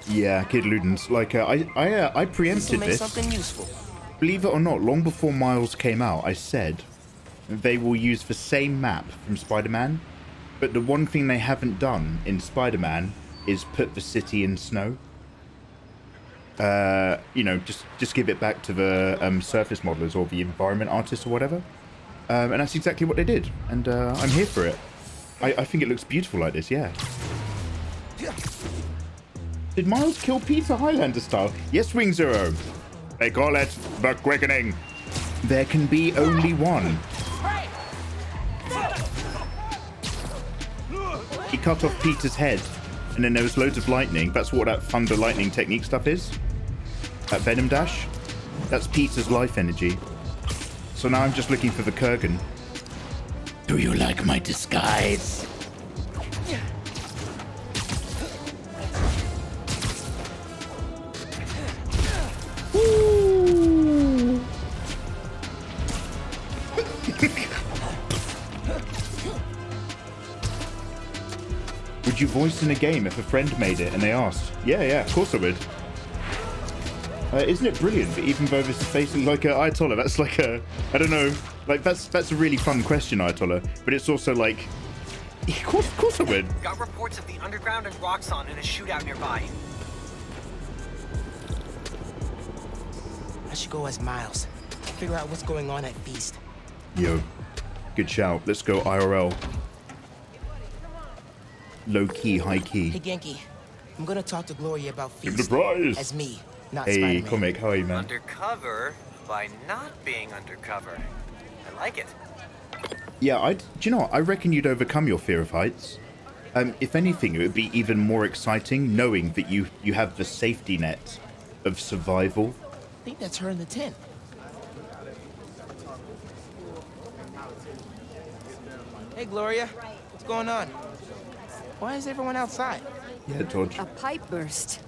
Yeah, Kid Ludens. Like, uh, I, I, uh, I preempted this. Believe it or not, long before Miles came out, I said they will use the same map from Spider-Man, but the one thing they haven't done in Spider-Man is put the city in snow. Uh, you know, just just give it back to the um, surface modelers or the environment artists or whatever. Um, and that's exactly what they did, and uh, I'm here for it. I, I think it looks beautiful like this, yeah. Did Miles kill Peter Highlander style? Yes, Wing Zero. They call it the quickening. There can be only one. He cut off Peter's head, and then there was loads of lightning. That's what that thunder lightning technique stuff is. That Venom Dash. That's Peter's life energy. So now I'm just looking for the Kurgan. Do you like my disguise? You voice in a game if a friend made it and they asked? Yeah, yeah, of course I would. Uh, isn't it brilliant? But even though this is basically like a Ayatollah, that's like a, I don't know, like that's that's a really fun question, Ayatollah. But it's also like, of course, of course I would. Got reports of the underground and Roxxon in a shootout nearby. I should go as Miles. Figure out what's going on at Feast. Yo, good shout. Let's go IRL. Low key, high key. Hey. Ganke. I'm gonna talk to Gloria about Give the prize. As me, not Hey, Spider-Man. comic, how are you, man? Undercover by not being undercover. I like it. Yeah, I. Do you know what? I reckon you'd overcome your fear of heights. Um, if anything, it would be even more exciting knowing that you you have the safety net of survival. I think that's her in the tent. Hey, Gloria. What's going on? Why is everyone outside? Yeah, Dodge. A pipe burst.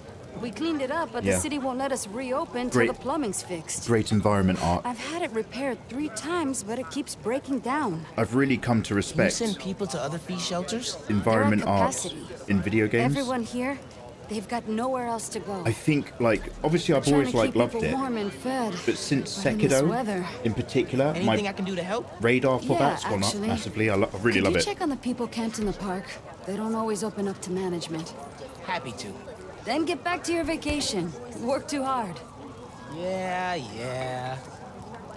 We cleaned it up, but Yeah. the city won't let us reopen till the plumbing's fixed. Great environment art. I've had it repaired three times, but it keeps breaking down. I've really come to Can you respect send people to other feast shelters? environment They're art capacity. in video games. Everyone here, they've got nowhere else to go. I think, like, obviously, I've always to like keep loved people it, warm and fed. but since But in weather- in particular, Anything I can do to help? radar for Yeah, that's gone up massively. I, lo- I really Could love you it. check on the people camped in the park? They don't always open up to management. Happy to. Then get back to your vacation. Work too hard. Yeah, yeah.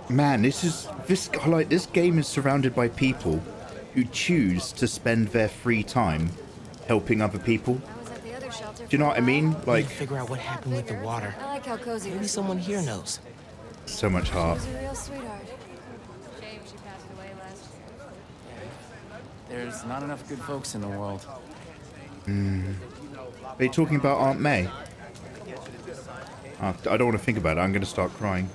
Man, this is this like this game is surrounded by people who choose to spend their free time helping other people. Do you know what I mean? Like, Like figure out what happened with the water. I like how cozy Maybe someone here knows. so much heart. She's a real sweetheart. James passed away last. There's not enough good folks in the world. Hmm. Are you talking about Aunt May? Oh, I don't want to think about it. I'm going to start crying.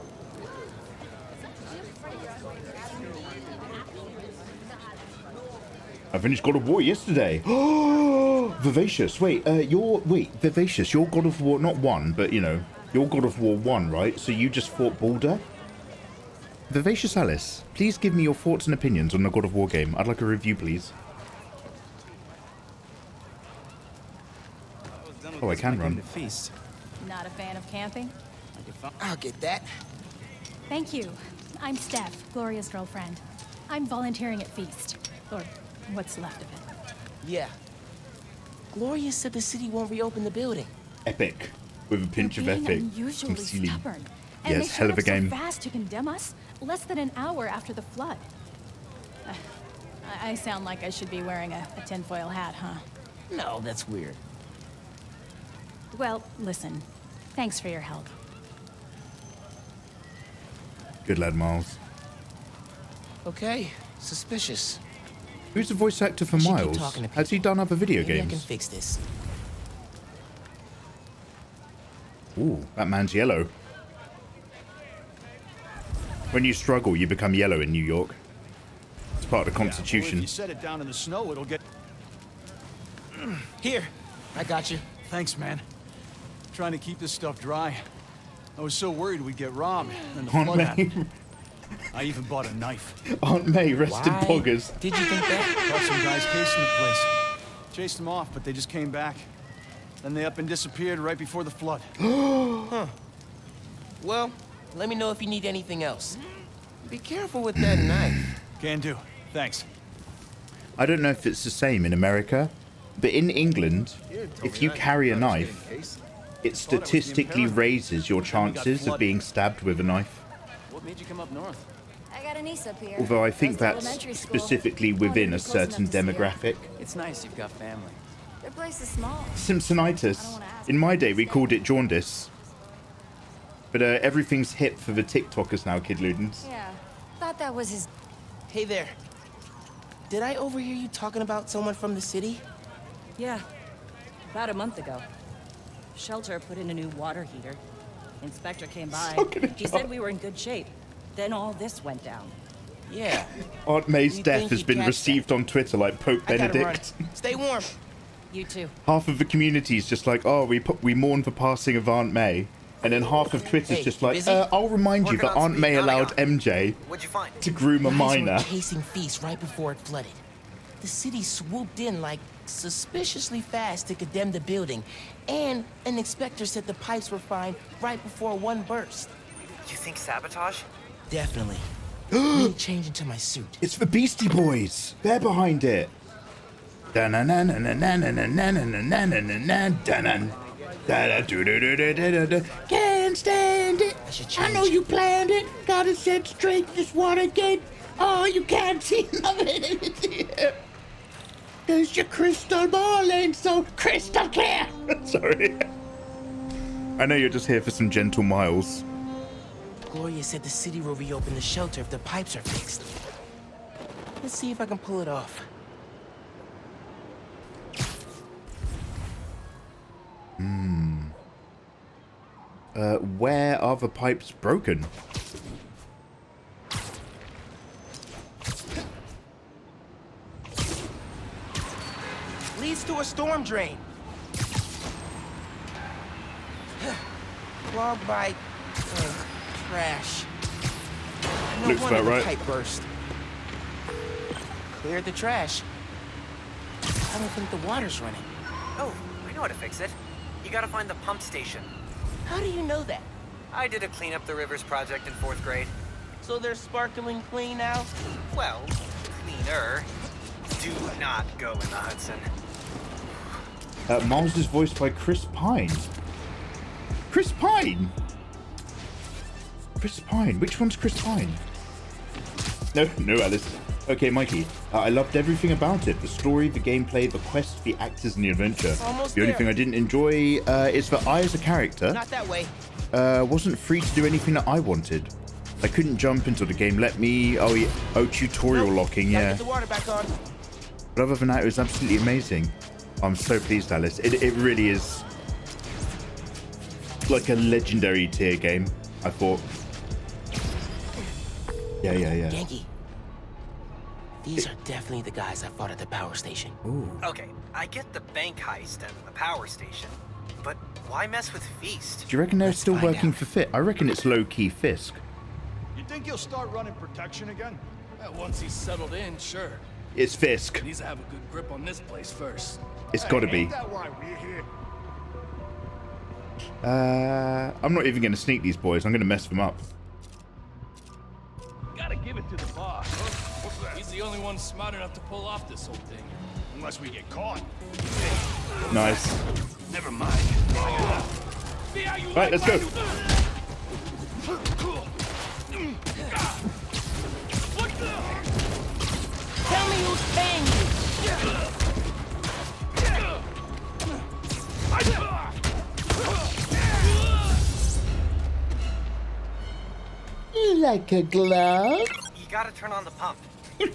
I finished God of War yesterday. Vivacious. Wait, uh, you're wait, Vivacious. You're God of War, not one, but you know, you're God of War one, right? So you just fought Balder. Vivacious Alice, please give me your thoughts and opinions on the God of War game. I'd like a review, please. Oh, I can run. Feast. Not a fan of camping? I'll get that. Thank you. I'm Steph, Gloria's girlfriend. I'm volunteering at Feast. Or what's left of it. Yeah. Gloria said the city won't reopen the building. Epic. With a pinch of Being epic. unusually Some silly- stubborn. And they Yes, hell showed of a up so game. fast to condemn us less than an hour after the flood. Uh, I I sound like I should be wearing a, a tinfoil hat, huh? No, that's weird. Well, listen. Thanks for your help. Good lad, Miles. Okay, suspicious. Who's the voice actor for We should keep Miles? Has he done other video Maybe I can fix this. Ooh, that man's yellow. When you struggle, you become yellow in New York. It's part of the Yeah, well, if Constitution. you set it down in the snow, it'll get. Here, I got you. Thanks, man. Trying to keep this stuff dry. I was so worried we'd get robbed, and the Aunt flood May. happened. I even bought a knife. Aunt May, rest in poggers. Did you think that? Got some guys casing the place. Chased them off, but they just came back. Then they up and disappeared right before the flood. huh. Well, let me know if you need anything else. Be careful with that knife. Can do. Thanks. I don't know if it's the same in America, but in England, if you carry a knife, it statistically raises your chances of being stabbed with a knife. What made you come up north? I got a niece up here. Although I think that's specifically within a be close enough certain to see demographic. It's nice you've got family. Their place is small. Simpsonitis. In my day, we called it jaundice. But uh, everything's hip for the TikTokers now, Kid Ludens. Yeah. Thought that was his. Hey there. Did I overhear you talking about someone from the city? Yeah. About a month ago. Shelter put in a new water heater. Inspector came by. he said we were in good shape. Then all this went down. Yeah. Aunt May's You'd death has been catch received on Twitter like Pope I gotta run. Benedict. Stay warm. You too. half of the community is just like, oh, we put, we mourn the passing of Aunt May. And then half of Twitter's Hey, just like, uh, I'll remind you that Aunt. May How'd I allowed go? MJ What'd you find? to groom a Guys minor. were casing feast right before it flooded. The city swooped in like suspiciously fast to condemn the building, and an inspector said the pipes were fine right before one burst. You think sabotage? Definitely. Need to change into my suit. It's the Beastie Boys. They're behind it. Can't stand it. I know you planned it. Gotta set straight this water gate. Oh, you can't see nothing. Cause your crystal ball ain't so crystal clear. Sorry. I know you're just here for some gentle miles. Gloria said the city will reopen the shelter if the pipes are fixed. Let's see if I can pull it off. Hmm. Uh, where are the pipes broken? Leads to a storm drain. Clogged by uh, trash. No Looks wonder about right. pipe burst. Cleared the trash. I don't think the water's running. Oh, I know how to fix it. You gotta find the pump station. How do you know that? I did a clean up the rivers project in fourth grade. So they're sparkling clean now? Well, cleaner. Do not go in the Hudson. Uh, Miles is voiced by Chris Pine. Chris Pine? Chris Pine? Which one's Chris Pine? No, no, Alice. Okay, Mikey. Uh, I loved everything about it. The story, the gameplay, the quest, the actors, and the adventure. Almost the only there. thing I didn't enjoy uh, is that I, as a character, Not that way. uh, wasn't free to do anything that I wanted. I couldn't jump until the game let me. Oh, yeah. oh, tutorial locking, Gotta yeah. get the water back on. But other than that, it was absolutely amazing. I'm so pleased, Alice. It, it really is like a legendary tier game, I thought. Yeah, yeah, yeah. Yankee. These are definitely the guys I fought at the power station. Ooh. Okay, I get the bank heist and the power station, but why mess with Feast? Do you reckon they're still working for Fit? I reckon it's low-key Fisk. You think he'll start running protection again? Yeah, once he's settled in, sure. It's Fisk. He needs to have a good grip on this place first. It's gotta be. Ain't that why we're here? Uh, I'm not even going to sneak these boys. I'm going to mess them up. Gotta give it to the boss. He's the only one smart enough to pull off this whole thing. Unless we get caught. Nice. Never mind. Right, let's go. Tell me who's paying you. You like a glove? You gotta turn on the pump.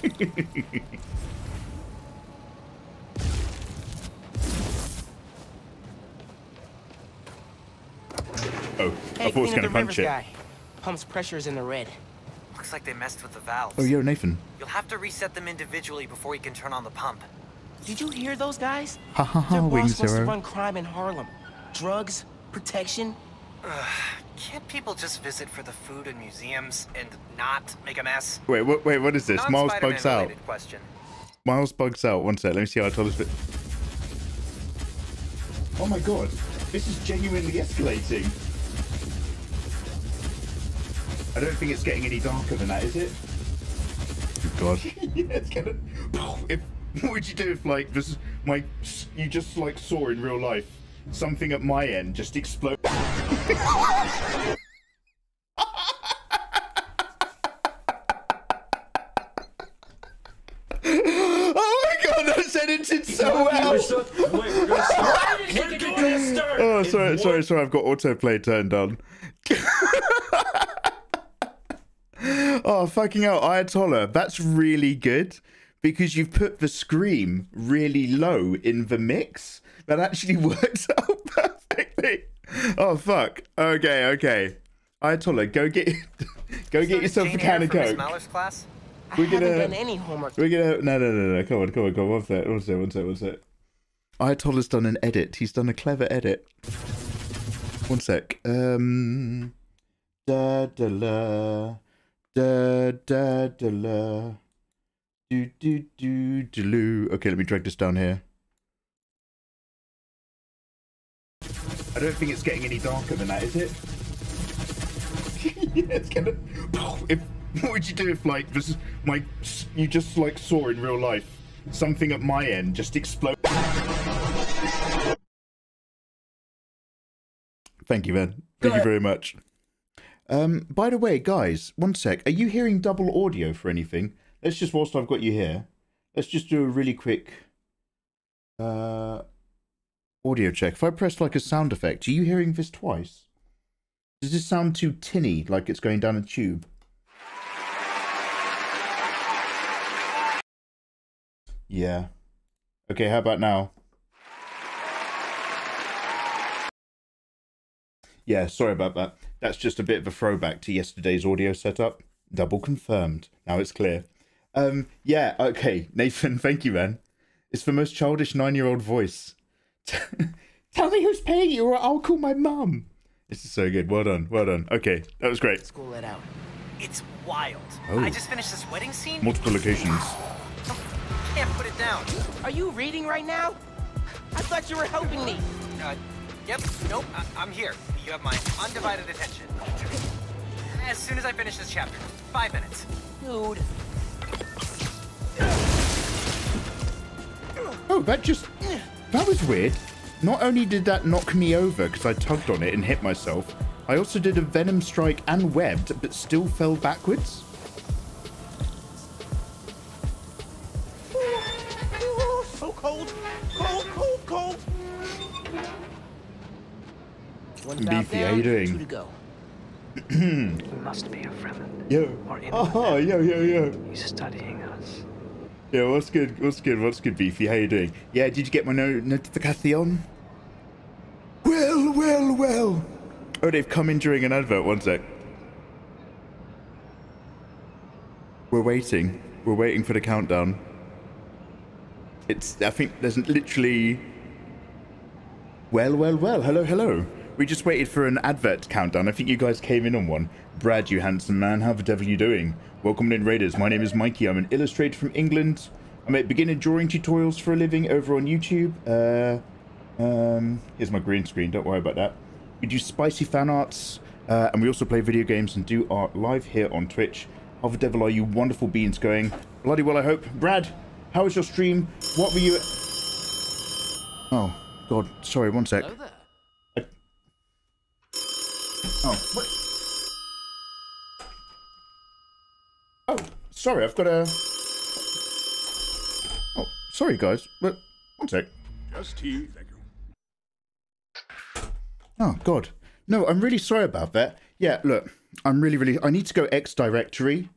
Oh, Hey, I thought I was going to punch it. guy. Pump's pressure is in the red. Looks like they messed with the valves. Oh, yo, Nathan. You'll have to reset them individually before you can turn on the pump. Did you hear those guys? Ha ha ha, Their Wing boss wants to Zero. run crime in Harlem. Drugs, protection. Can't people just visit for the food and museums and not make a mess? Wait, what, wait, what is this? Miles Non-Spider-Man bugs out. Question. Miles bugs out. One sec. Let me see how I told this bit. Oh my god. This is genuinely escalating. I don't think it's getting any darker than that, is it? Good god. yeah, it's gonna. If, what would you do if, like, this, my, you just, like, saw in real life something at my end just explode? Oh my god, that's edited so well. Oh, sorry, sorry, sorry. I've got autoplay turned on. oh, fucking hell, Ayatollah, that's really good because you've put the scream really low in the mix. That actually works out perfectly. Oh fuck. Okay, okay. Ayatollah, go get go get yourself a can of coke. Class? We're gonna- done any homework. We're gonna no no no no come on come on come on one sec one sec one sec one sec. Ayatollah's done an edit. He's done a clever edit. One sec. Um. Da da la. Da da da la. Do do do do loo. Okay, let me drag this down here. I don't think it's getting any darker than that, is it? yeah, it's gonna. If what would you do if like this is my you just like saw in real life something at my end just explode? Thank you, man. Thank you very much. Um, by the way, guys, one sec. Are you hearing double audio for anything? Let's just whilst I've got you here, let's just do a really quick uh audio check. If I press like a sound effect, are you hearing this twice? Does this sound too tinny, like it's going down a tube? Yeah. Okay, how about now? Yeah, sorry about that. That's just a bit of a throwback to yesterday's audio setup. Double confirmed. Now it's clear. Um, yeah, okay. Nathan, thank you, man. It's the most childish nine year old voice. Tell me who's paying you or I'll call my mum. This is so good. Well done. Well done. Okay, that was great. School let out. It's wild. Oh. I just finished this wedding scene. Multiple locations. Can't put it down. Are you reading right now? I thought you were helping me. Uh, yep. Nope. I- I'm here. You have my undivided attention. As soon as I finish this chapter. Five minutes. Dude. Oh, that just. That was weird. Not only did that knock me over because I tugged on it and hit myself, I also did a venom strike and webbed, but still fell backwards. So cold. Cold, cold, cold. Beefy, how down, you doing? Two to go. You must be a friend. Yo. Or Oh, yo, yo, yo. He's studying us. Yeah, what's good? What's good? What's good, Beefy? How you doing? Yeah, did you get my no notification? Well, well, well. Oh, they've come in during an advert. One sec. We're waiting. We're waiting for the countdown. It's. I think there's literally. Well, well, well. Hello, hello. We just waited for an advert countdown. I think you guys came in on one. Brad, you handsome man. How the devil are you doing? Welcome in, Raiders. My name is Mikey. I'm an illustrator from England. I make beginner drawing tutorials for a living over on YouTube. Uh, um, here's my green screen. Don't worry about that. We do spicy fan arts, uh, and we also play video games and do art live here on Twitch. How the devil are you wonderful beings going? Bloody well, I hope. Brad, how was your stream? What were you... Oh, God. Sorry, one sec. I... Oh, what? Oh, sorry, I've got a... Oh, sorry, guys. But one sec. Just tea, thank you. Oh, God. No, I'm really sorry about that. Yeah, look, I'm really, really... I need to go X directory.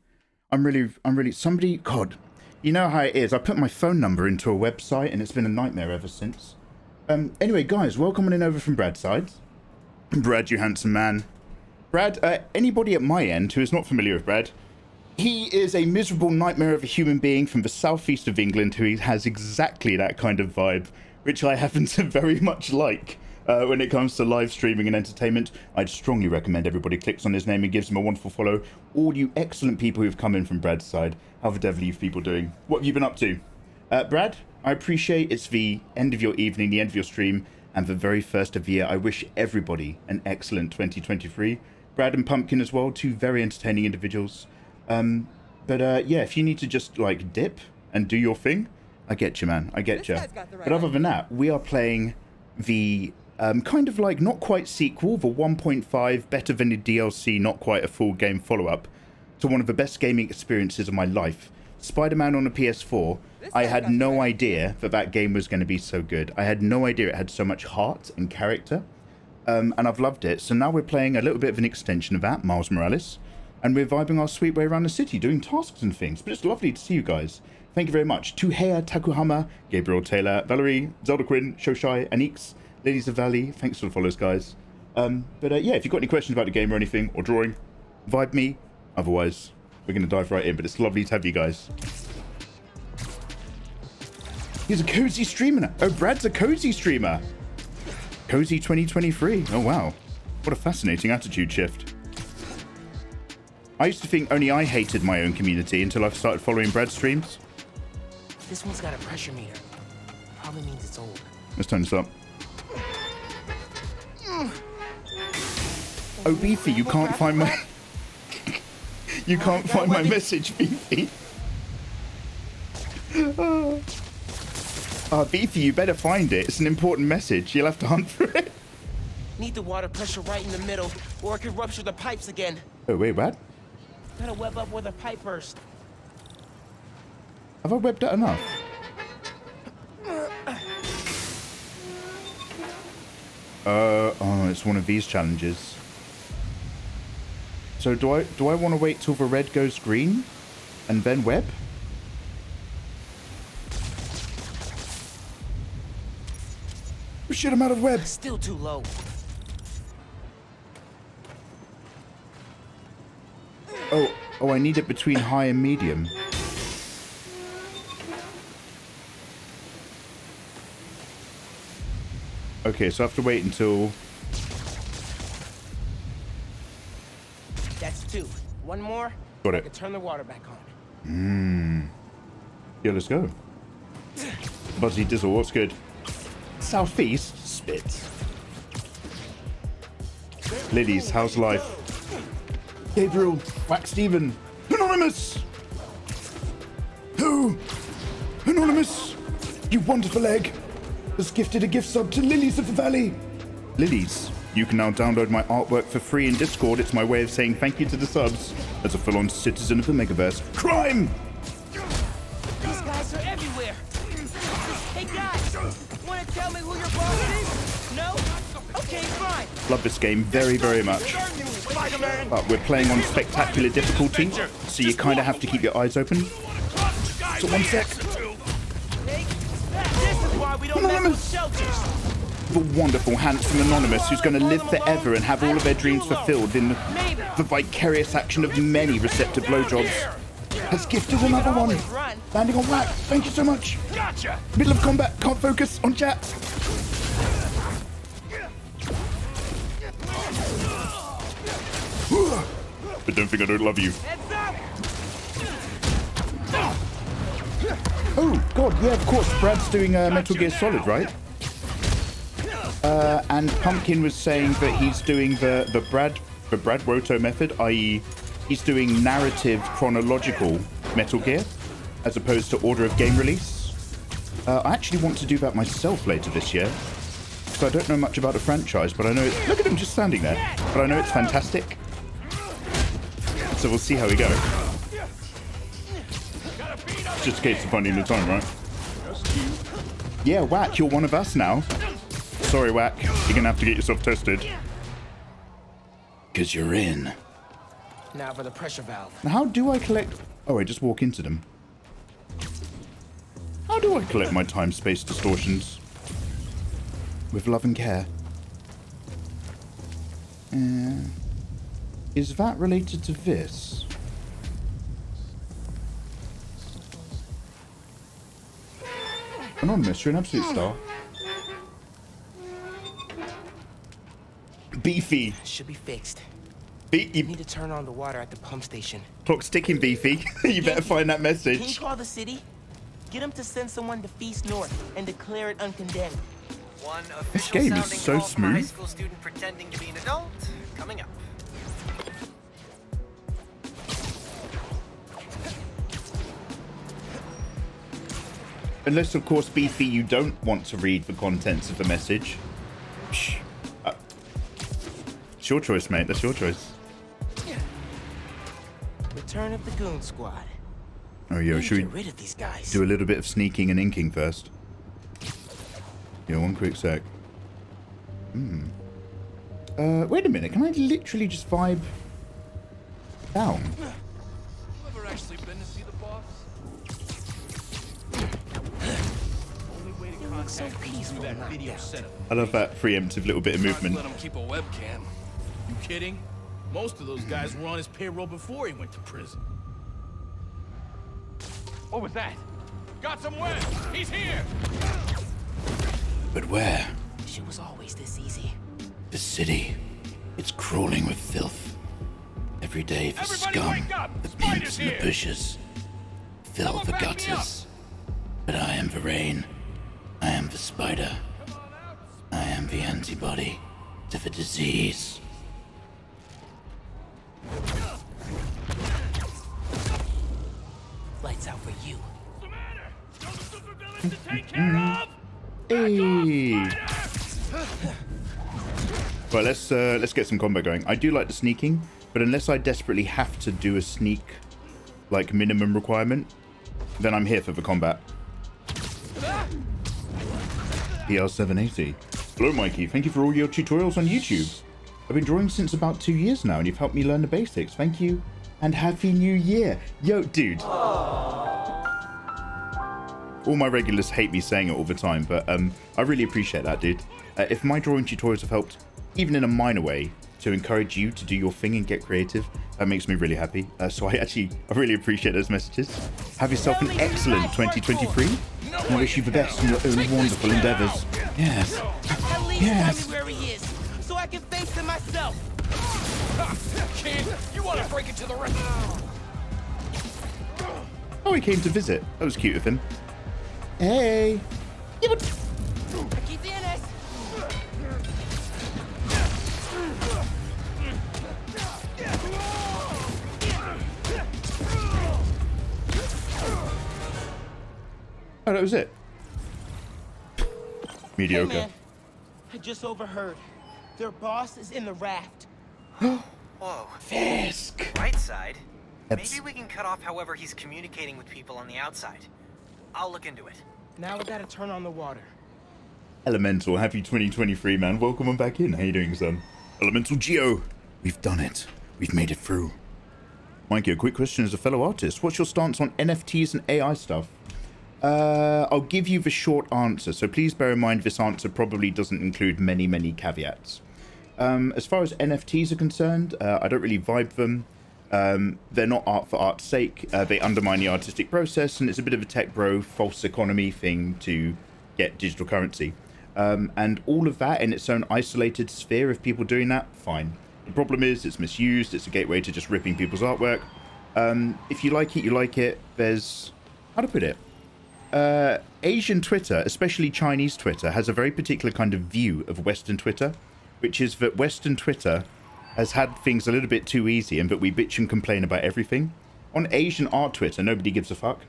I'm really, I'm really... Somebody... God, you know how it is. I put my phone number into a website and it's been a nightmare ever since. Um, anyway, guys, welcome on in over from Brad's side. Brad, you handsome man. Brad, uh, anybody at my end who is not familiar with Brad, he is a miserable nightmare of a human being from the southeast of England who has exactly that kind of vibe, which I happen to very much like. Uh, when it comes to live streaming and entertainment, I'd strongly recommend everybody clicks on his name and gives him a wonderful follow. All you excellent people who've come in from Brad's side, how the devil are you people doing? What have you been up to? Uh, Brad, I appreciate it's the end of your evening, the end of your stream, and the very first of the year. I wish everybody an excellent 2023. Brad and Pumpkin as well, two very entertaining individuals. Um, but uh, yeah, if you need to just like dip and do your thing, I get you, man. I get you. Right but other than that, we are playing the um, kind of like not quite sequel, the 1.5 better than a DLC, not quite a full game follow up to one of the best gaming experiences of my life. Spider Man on a PS4. I had no idea that that game was going to be so good. I had no idea it had so much heart and character. Um, and I've loved it. So now we're playing a little bit of an extension of that, Miles Morales. And we're vibing our sweet way around the city, doing tasks and things. But it's lovely to see you guys. Thank you very much. To Tuhea Takuhama, Gabriel Taylor, Valerie, Zelda Quinn, Shoshai, Anix, Ladies of Valley. Thanks for the follows, guys. Um, but uh, yeah, if you've got any questions about the game or anything, or drawing, vibe me. Otherwise, we're going to dive right in. But it's lovely to have you guys. He's a cozy streamer. Oh, Brad's a cozy streamer. Cozy 2023. Oh, wow. What a fascinating attitude shift. I used to think only I hated my own community until I've started following Brad's streams. This one's got a pressure meter. Probably means it's old. Let's turn this up. Oh, Beefy, you can't find my... you can't find my message, Beefy. oh. Uh, Beefy, you better find it. It's an important message. You'll have to hunt for it. Need the water pressure right in the middle, or it could rupture the pipes again. Oh, wait, what? Gotta web up where the pipe burst. Have I webbed that enough? Uh, oh, it's one of these challenges. So do I do I want to wait till the red goes green, and then web? Shit! I'm out of web. Still too low. Oh, oh! I need it between high and medium. Okay, so I have to wait until... That's two. One more. Got it. turn the water back on. Mmm. Yeah, let's go. Buzzy Dizzle, what's good? Southeast spits. Lilies, how's life? Gabriel, Wax Steven, Anonymous! Who? Anonymous! You wonderful egg! has gifted a gift sub to Lilies of the Valley. Lilies, you can now download my artwork for free in Discord. It's my way of saying thank you to the subs as a full-on citizen of the Megaverse. Crime! These guys are everywhere. Hey guys, wanna tell me who your boss is? No? Okay, fine. Love this game very, very much. But we're playing on spectacular difficulty, so you kind of have to keep your eyes open. So one sec. why we don't mess with shelters. The wonderful, handsome Anonymous who's going to live forever and have all of their dreams fulfilled in the, the vicarious action of many receptive blowjobs. Has gifted another one. Landing on whack. Thank you so much. Gotcha. Middle of combat. Can't focus on chat. But don't think I don't love you. Oh, God, yeah, of course. Brad's doing uh, Metal Gear Solid, right? Uh, and Pumpkin was saying that he's doing the, the Brad the Brad Woto method, i.e., he's doing narrative chronological Metal Gear as opposed to order of game release. Uh, I actually want to do that myself later this year. So I don't know much about the franchise, but I know it's, look at him just standing there. But I know it's fantastic. So we'll see how we go. Just in case of finding the time, right? Yeah, Whack, you're one of us now. Sorry, Whack. You're gonna have to get yourself tested. Cause you're in. Now for the pressure valve. Now, how do I collect... Oh, I just walk into them. How do I collect my time-space distortions? With love and care. Uh, is that related to this? Anonymous, you're an absolute hmm. star. Beefy. Should be fixed. Be you need to turn on the water at the pump station. Clock's ticking, Beefy. you better find that message. Can you message. call the city? Get them to send someone to Feast North and declare it uncondemned. One This game is sounding so call from a high smooth. Unless, of course, Beefy, you don't want to read the contents of the message. Psh, uh, it's your choice, mate. That's your choice. Return of the Goon Squad. Oh, yo, to should get we rid of these guys. do a little bit of sneaking and inking first? Yeah, one quick sec. Hmm. Uh, wait a minute. Can I literally just vibe down? So peaceful through that and video knocked out. setup. I love that preemptive little bit of movement. Let him keep a webcam. You kidding? Most of those guys were on his payroll before he went to prison. What was that? Got some web! He's here! But where? She was always this easy. The city. It's crawling with filth. Every day the scum, the pimps and the pushers. Fill the gutters. But I am the rain. I am the spider. I am the antibody to the disease. Lights out for you. Hey. Right, let's uh, let's get some combo going. I do like the sneaking, but unless I desperately have to do a sneak, like minimum requirement, then I'm here for the combat. PL780. Hello, Mikey. Thank you for all your tutorials on YouTube. I've been drawing since about two years now, and you've helped me learn the basics. Thank you, and Happy New Year. Yo, dude. All my regulars hate me saying it all the time, but um, I really appreciate that, dude. Uh, if my drawing tutorials have helped, even in a minor way, to encourage you to do your thing and get creative, that makes me really happy. Uh, so I actually, I really appreciate those messages. Have yourself an excellent 2023, and I wish you the best in your own wonderful endeavors. Yes. At least Yes. tell me where he is, so I can face him myself. Kid, you want to break it to the rest? Oh, he came to visit. That was cute of him. Hey. Aquí tienes. Oh, that was it. Hey, Mediocre. man. I just overheard. Their boss is in the raft. Whoa. Fisk. Right side. That's- Maybe we can cut off however he's communicating with people on the outside. I'll look into it. Now we gotta turn on the water. Elemental, happy 2023, man. Welcome on back in. How you doing, son? Elemental Geo. We've done it. We've made it through. Mikey, a quick question as a fellow artist. What's your stance on NFTs and AI stuff? Uh, I'll give you the short answer, so please bear in mind this answer probably doesn't include many, many caveats. Um, as far as NFTs are concerned, uh, I don't really vibe them. Um, they're not art for art's sake. Uh, they undermine the artistic process, and it's a bit of a tech bro, false economy thing to get digital currency. Um, and all of that in its own isolated sphere of people doing that, fine. The problem is it's misused. It's a gateway to just ripping people's artwork. Um, if you like it, you like it. There's how to put it. Uh, Asian Twitter, especially Chinese Twitter, has a very particular kind of view of Western Twitter, which is that Western Twitter has had things a little bit too easy and that we bitch and complain about everything. On Asian art Twitter, nobody gives a fuck.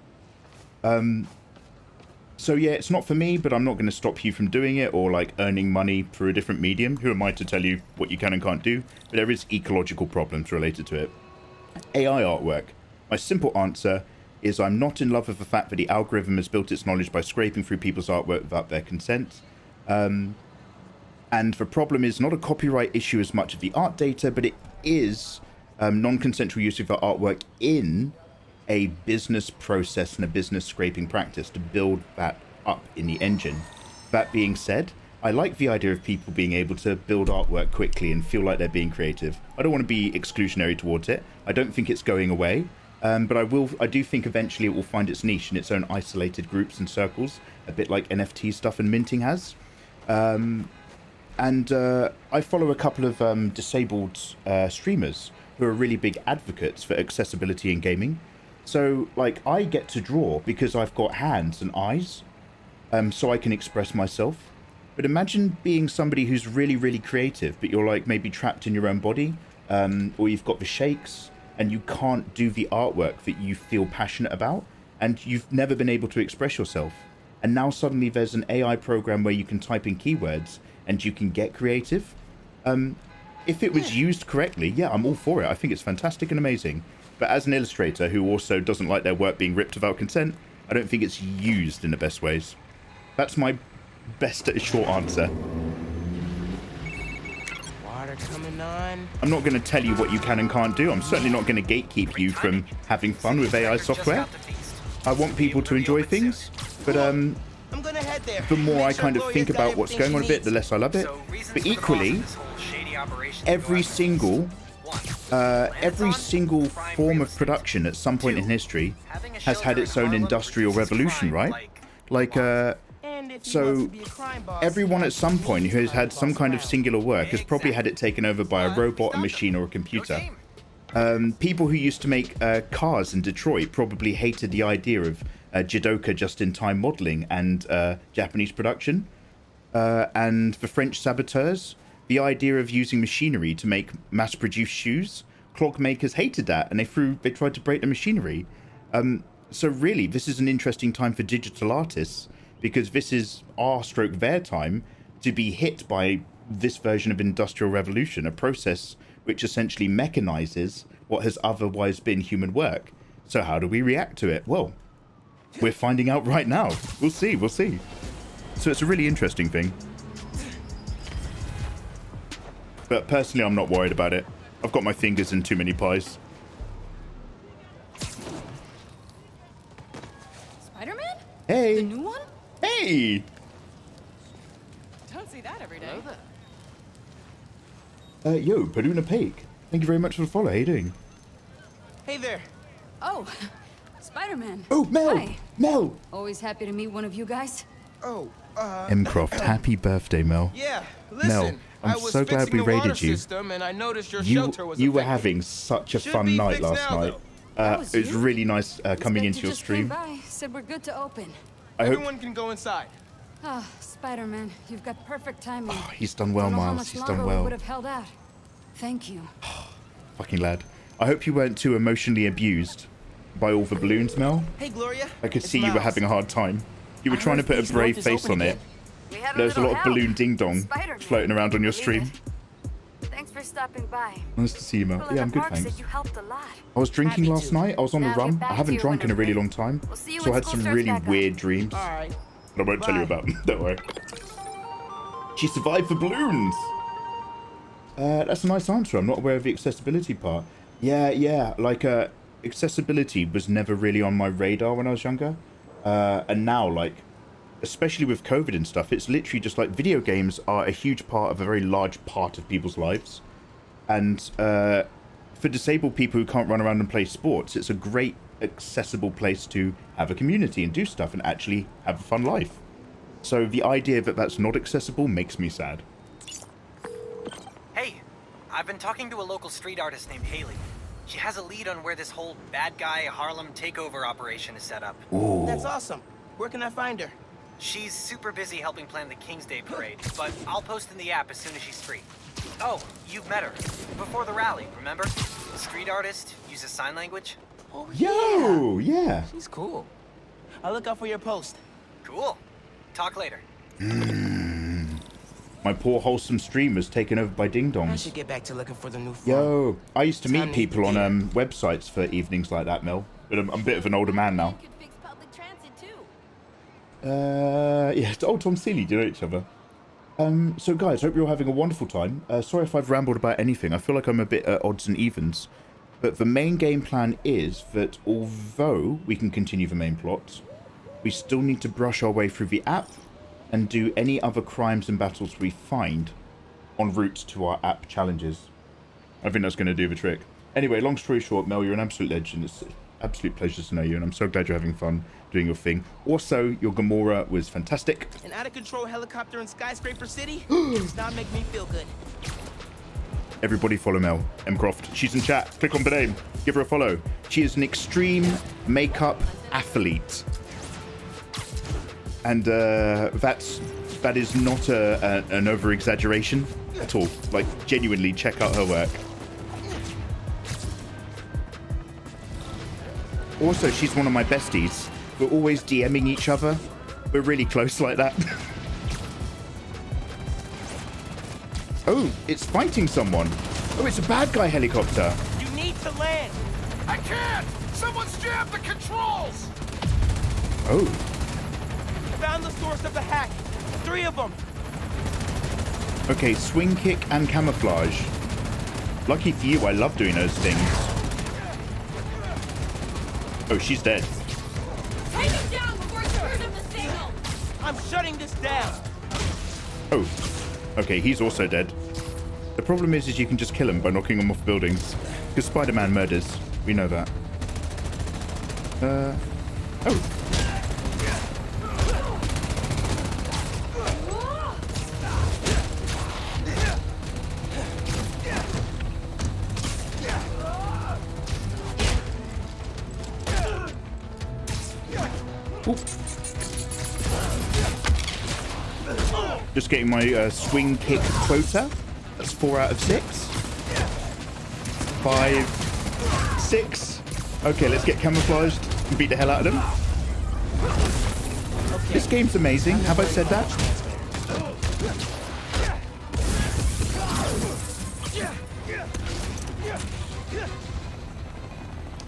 Um, so yeah, it's not for me, but I'm not going to stop you from doing it or like earning money through a different medium. Who am I to tell you what you can and can't do? But there is ecological problems related to it. AI artwork. My simple answer is I'm not in love with the fact that the algorithm has built its knowledge by scraping through people's artwork without their consent. Um, and the problem is not a copyright issue as much of the art data, but it is um, non-consensual use of the artwork in a business process and a business scraping practice to build that up in the engine. That being said, I like the idea of people being able to build artwork quickly and feel like they're being creative. I don't want to be exclusionary towards it. I don't think it's going away. Um, but I will. I do think eventually it will find its niche in its own isolated groups and circles, a bit like NFT stuff and minting has. Um, and uh, I follow a couple of um, disabled uh, streamers who are really big advocates for accessibility in gaming. So, like, I get to draw because I've got hands and eyes, um, so I can express myself. But imagine being somebody who's really, really creative, but you're like maybe trapped in your own body, um, or you've got the shakes, and you can't do the artwork that you feel passionate about, and you've never been able to express yourself. And now suddenly there's an AI program where you can type in keywords and you can get creative. Um, if it was used correctly, yeah, I'm all for it. I think it's fantastic and amazing. But as an illustrator who also doesn't like their work being ripped without consent, I don't think it's used in the best ways. That's my best short answer. Coming on. I'm not going to tell you what you can and can't do. I'm certainly not going to gatekeep you from having fun with AI software. I want people to enjoy things, but um, the more I kind of think about what's going on a bit, the less I love it. But equally, every single uh, every single form of production at some point in history has had its own industrial revolution, right? Like, uh, so everyone at some point who has had some kind of singular work has probably had it taken over by a robot, a machine, or a computer. Um, people who used to make uh, cars in Detroit probably hated the idea of uh, Jidoka just-in-time modeling and uh, Japanese production. Uh, and the French saboteurs, the idea of using machinery to make mass-produced shoes, clockmakers hated that, and they threw they tried to break the machinery. Um, so really, this is an interesting time for digital artists because this is our stroke their time to be hit by this version of industrial revolution, a process which essentially mechanizes what has otherwise been human work. So how do we react to it? Well, we're finding out right now. We'll see, we'll see. So it's a really interesting thing. But personally, I'm not worried about it. I've got my fingers in too many pies. Spider-Man? Hey. The new one? Hey! Don't see that every day. Uh, yo, Paluna Peak. Thank you very much for the follow. How you doing? Hey there. Oh, Spider-Man. Oh, Mel! Hi. Mel! Always happy to meet one of you guys. Oh, uh... Mcroft, happy birthday, Mel. Yeah, listen. Mel, I'm I was so glad fixing we the water raided you. System and I noticed your You, shelter was you were having such a Should fun be night last now, night. though. Uh, was it was you? really nice uh, coming into your stream. by, said we're good to open. I hope Everyone can go inside. Ah, Spider-Man, you've got perfect timing. he's done well, Don't know how Miles. He's longer done we well. would have held out. Thank you. Fucking lad. I hope you weren't too emotionally abused by all the balloons, Mel. Hey, Gloria. I could It's see you were having a hard time. You were I trying to put a brave face open on it. again. We had a There's a little lot of balloon ding dong floating around on your stream. Thanks for stopping by. Nice to see you, Mel. Yeah, I'm good, thanks. you helped a lot. I was drinking Happy last to. night. I was on Now a get rum. I haven't drunk in a really long time. We'll So I had some really back up. weird dreams. All right. I won't tell you about them. Don't worry. She survived the balloons. Uh, that's a nice answer. I'm not aware of the accessibility part. Yeah, yeah. Like, uh, accessibility was never really on my radar when I was younger. Uh, and now, like, especially with COVID and stuff, it's literally just like video games are a huge part of a very large part of people's lives. And uh, for disabled people who can't run around and play sports, it's a great accessible place to have a community and do stuff and actually have a fun life. So the idea that that's not accessible makes me sad. Hey, I've been talking to a local street artist named Hailey. She has a lead on where this whole bad guy Harlem takeover operation is set up. Ooh. That's awesome. Where can I find her? She's super busy helping plan the King's Day parade, but I'll post in the app as soon as she's free. Oh, you've met her. Before the rally, remember? Street artist, uses sign language. Oh, Yo, yeah. She's cool. I'll look out for your post. Cool. Talk later. My poor wholesome stream was taken over by ding dongs. I dongs. should get back to looking for the Nuform. Yo, I used to Time meet to people on um, websites for evenings like that, Mel. But I'm, I'm a bit of an older man now. Uh, yeah, old Tom Seeley, do you know each other? Um, so guys, hope you're having a wonderful time. Uh, sorry if I've rambled about anything. I feel like I'm a bit at odds and evens. But the main game plan is that although we can continue the main plot, we still need to brush our way through the app and do any other crimes and battles we find en route to our app challenges. I think that's going to do the trick. Anyway, long story short, Mel, you're an absolute legend. It's an absolute pleasure to know you, and I'm so glad you're having fun doing your thing. Also, your Gamora was fantastic. An out-of-control helicopter in Skyscraper City does not make me feel good. Everybody follow Mel M. Croft. She's in chat. Click on the name. Give her a follow. She is an extreme makeup athlete. And uh, that's that is not a, a, an over exaggeration at all. Like genuinely, check out her work. Also, she's one of my besties. We're always DMing each other. We're really close like that. oh, it's fighting someone. Oh, it's a bad guy helicopter. You need to land. I can't! Someone's jammed the controls! Oh, Found the source of the hack. Three of them. okay, swing kick and camouflage. Lucky for you, I love doing those things. Oh, she's dead. Take him down before he screws up the signal! I'm shutting this down. Oh, okay, he's also dead. The problem is, is you can just kill him by knocking him off buildings. Because Spider-Man murders. We know that. Uh, oh. Just getting my uh, swing kick quota. That's four out of six. Five, six. Okay, let's get camouflaged and beat the hell out of them. This game's amazing. Have I said that?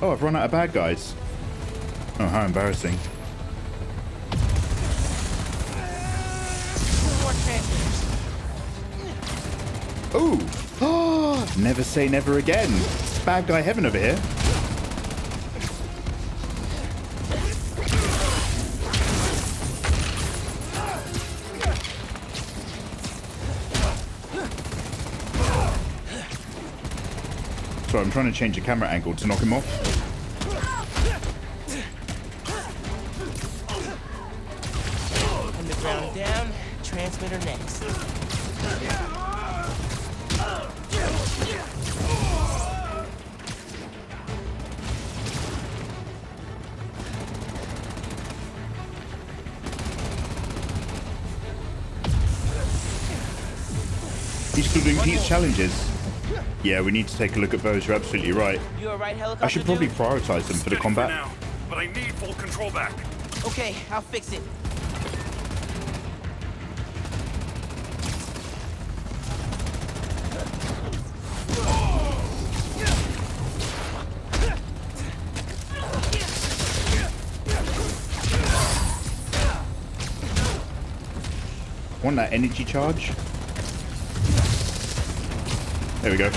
Oh, I've run out of bad guys. Oh, how embarrassing. Ooh! never say never again. Bad guy heaven over here. Sorry, I'm trying to change the camera angle to knock him off. Challenges. Yeah, we need to take a look at those. You're absolutely right. You alright, helicopter I should probably dude? prioritize them for the combat. now, but I need full control back. Okay, I'll fix it. Want that energy charge? There we go.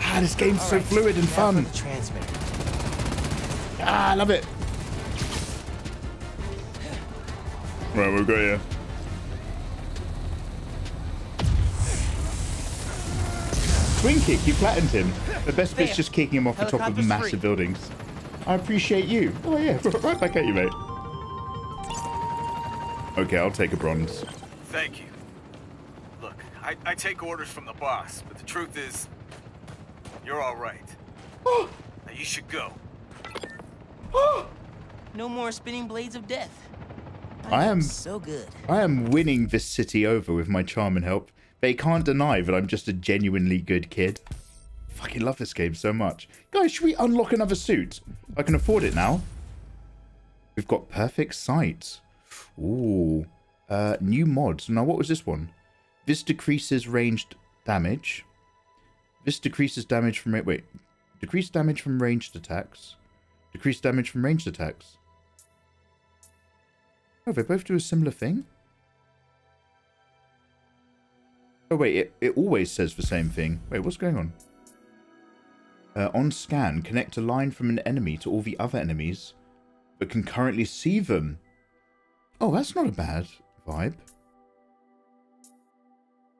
Ah, this game's so Alright, fluid and fun. transmitter. Ah, I love it. Right, we've got you. Swing kick, you flattened him. The best bit's just kicking him off the top of massive free. buildings. I appreciate you. Oh yeah, right back at you, mate. Okay, I'll take a bronze. Thank you. Look, I, I take orders from the boss, but the truth is, you're all right. now you should go. No more spinning blades of death. I am So good. I am winning this city over with my charm and help. They can't deny that I'm just a genuinely good kid. Fucking love this game so much. Guys, should we unlock another suit? I can afford it now. We've got perfect sight. Ooh. Uh, new mods. Now, what was this one? This decreases ranged damage. This decreases damage from... Wait. Decrease damage from ranged attacks. Decrease damage from ranged attacks. Oh, they both do a similar thing? Oh, wait, it, it always says the same thing. Wait, what's going on? Uh, on scan, connect a line from an enemy to all the other enemies, but can currently see them. Oh, that's not a bad vibe.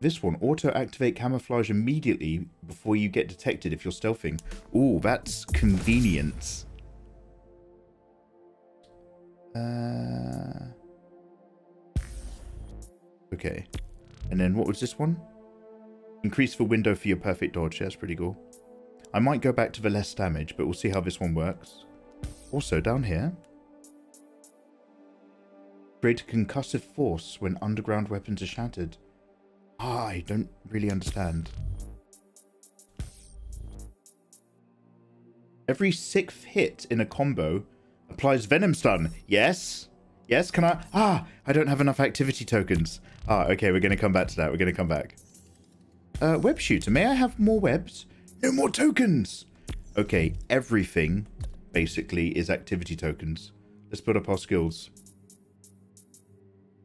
This one, auto-activate camouflage immediately before you get detected if you're stealthing. Ooh, that's convenient. Uh... Okay. And then what was this one? Increase the window for your perfect dodge. That's pretty cool. I might go back to the less damage, but we'll see how this one works. Also, down here. Create a concussive force when underground weapons are shattered. Ah, I don't really understand. Every sixth hit in a combo applies Venom Stun. Yes? Yes, can I? Ah, I don't have enough activity tokens. Ah, okay, we're going to come back to that. We're going to come back. Uh, web shooter, may I have more webs? No more tokens! Okay, everything, basically, is activity tokens. Let's put up our skills.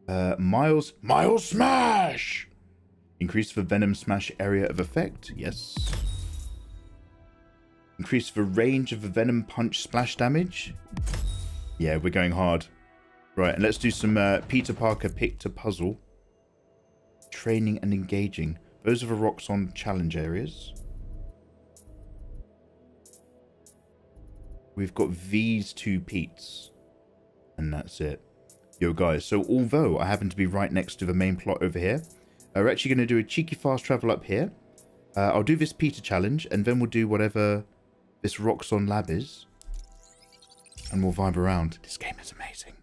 Uh, Miles... Miles Smash! Increase the Venom Smash area of effect. Yes. Increase the range of the Venom Punch splash damage. Yeah, we're going hard. Right, and let's do some uh, Peter Parker pick to puzzle. Training and engaging. Those are the Roxxon challenge areas. We've got these two Pete's. And that's it. Yo, guys, so although I happen to be right next to the main plot over here, uh, we're actually going to do a cheeky fast travel up here. Uh, I'll do this Peter challenge, and then we'll do whatever this Roxxon lab is. And we'll vibe around. This game is amazing.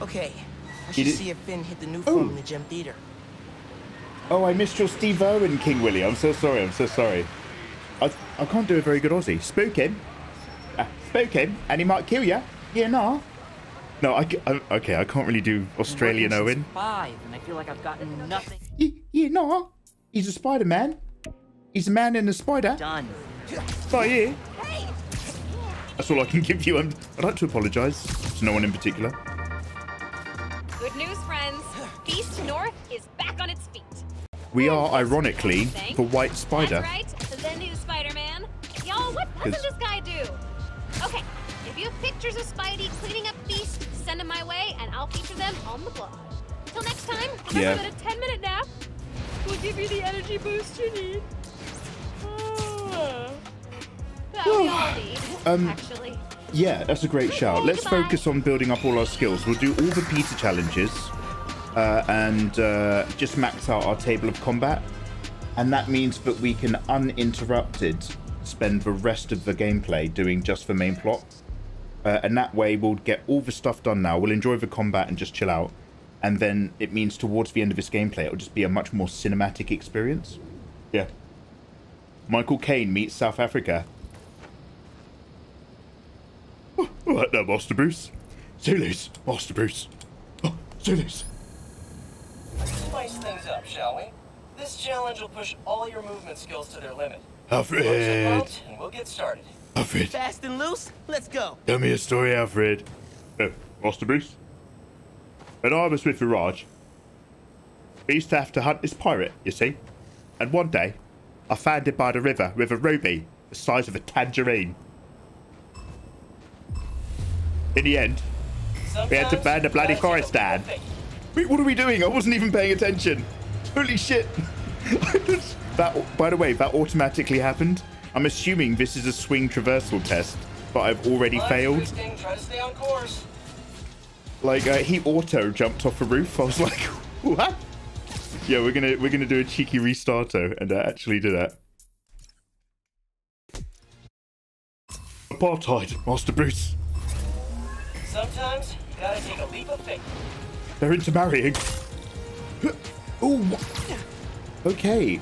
Okay, I should see if Finn hit the new Oh. in the gym theater. Oh, I missed your Steve Irwin, King Willie. I'm so sorry. I'm so sorry. I, I can't do a very good Aussie. Spook him. Uh, spook him, and he might kill you. Yeah, no. No, I, I, okay, I can't really do Australian Owen. Five, and I feel like I've gotten nothing. Yeah, yeah, no. He's a Spider-Man. He's a man in a spider. Done. By here. That's all I can give you. and I'd like to apologise to no one in particular. Good news, friends. Feast North is back on its feet. We are, ironically, the White Spider. That's right, the new Spider-Man. Y'all, what doesn't this guy do? Okay, if you have pictures of Spidey cleaning up Feast, send them my way, and I'll feature them on the blog. Till next time, remember Yeah. that a 10-minute nap will give you the energy boost you need. Ah. that we all need, Um, actually. Yeah, that's a great shout. Let's goodbye. focus on building up all our skills. We'll do all the pizza challenges uh, and uh, just max out our table of combat. And that means that we can uninterrupted spend the rest of the gameplay doing just the main plot. Uh, and that way we'll get all the stuff done now. We'll enjoy the combat and just chill out. And then it means towards the end of this gameplay, it'll just be a much more cinematic experience. Yeah. Michael Caine meets South Africa. Oh, all right now, Master Bruce. Zulus, Master Bruce. Oh, Zulus. Spice things up, shall we? This challenge will push all your movement skills to their limit. Alfred. Close your mouth, and we'll get started. Alfred. Fast and loose, let's go. Tell me a story, Alfred. Oh, Master Bruce. And I'm with Raj. We used to have to hunt this pirate, you see. And one day, I found it by the river with a ruby the size of a tangerine. In the end, we had to burn the bloody forest down. Wait, what are we doing? I wasn't even paying attention. Holy shit. that, by the way, that automatically happened. I'm assuming this is a swing traversal test, but I've already failed. Try to stay on course. Like uh, he auto jumped off a roof. I was like, what? Yeah, we're gonna we're gonna do a cheeky restarto and uh, actually do that. Apartheid, Master Bruce. Sometimes you gotta take a leap of faith. They're intermarrying. oh. Okay.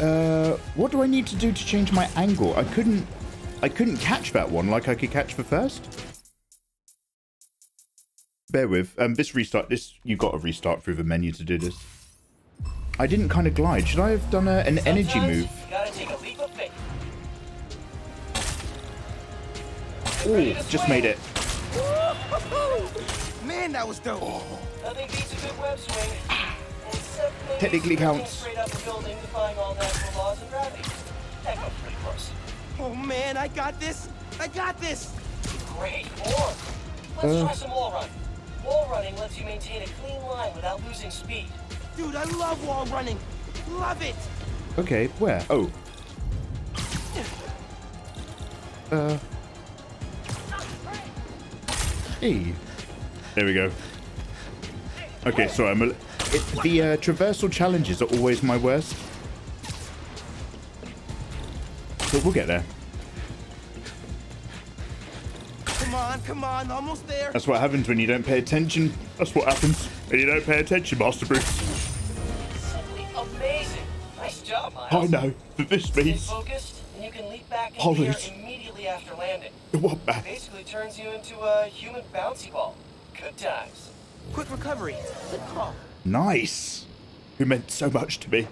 Uh, what do I need to do to change my angle? I couldn't. I couldn't catch that one like I could catch the first. Bear with. Um, this restart. This you've got to restart through the menu to do this. I didn't kind of glide. Should I have done a, an energy move? You gotta take a leap of faith. Oh, just made it. Man, that was dope. Nothing Technically counts. Straight up a building defying all natural laws of gravity. That comes pretty close. Oh man, I got this. I got this. Great form. Let's Uh. try some wall running. Wall running lets you maintain a clean line without losing speed. Dude, I love wall running. Love it. Okay, where? Oh. Uh. Hey. There we go. Okay, sorry. I'm a, it, the uh, traversal challenges are always my worst. But we'll get there. Come on, come on, almost there. That's what happens when you don't pay attention. That's what happens when you don't pay attention, Master Bruce. Simply amazing. Nice job, Miles. I know that this Stay means focused, and you can leap back into Hold the air immediately after landing. what man? Basically turns you into a human bouncy ball. Good times. Quick recovery. Good call. Nice. Who meant so much to me.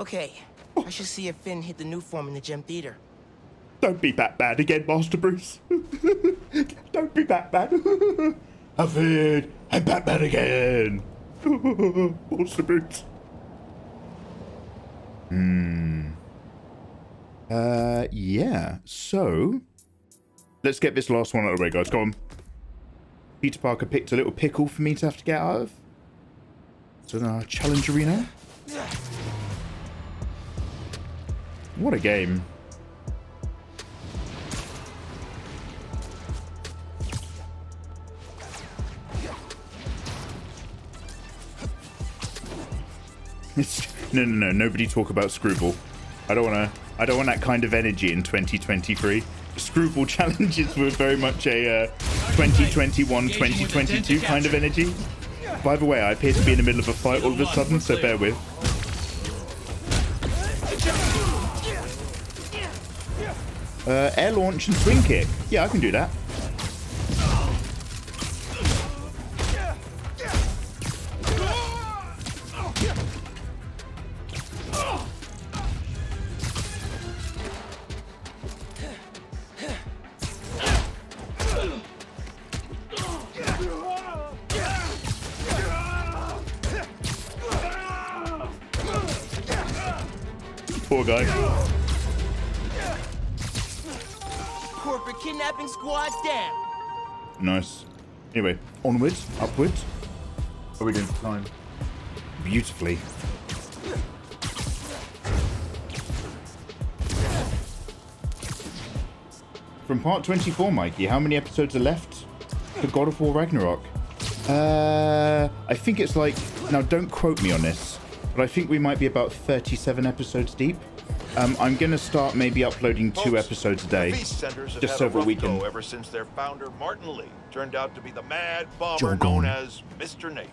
Okay, I should see if Finn hit the Nuform in the gym theater. Don't be Batman again, Master Bruce. Don't be Batman. I've heard I'm Batman again. Master Bruce. Hmm. Uh, yeah. So, let's get this last one out of the way, guys. Come on. Peter Parker picked a little pickle for me to have to get out of. So now, challenge arena. What a game. It's, no, no, no. Nobody talk about Screwball. I don't want to. I don't want that kind of energy in 2023. Screwball challenges were very much a uh, 2021, 2022 kind of energy. By the way, I appear to be in the middle of a fight all of a sudden, so bear with. Uh, air launch and swing kick. Yeah, I can do that. Anyway, onwards, upwards. Are we doing time? Beautifully. From part 24, Mikey, how many episodes are left for God of War Ragnarok? Uh, I think it's like, now don't quote me on this, but I think we might be about 37 episodes deep. Um, I'm going to start maybe uploading two Folks, episode a day, Feast centers have just had so a that rough we can ever since their founder Martin Li turned out to be the mad bomber Jargon. known as Mr. Nate.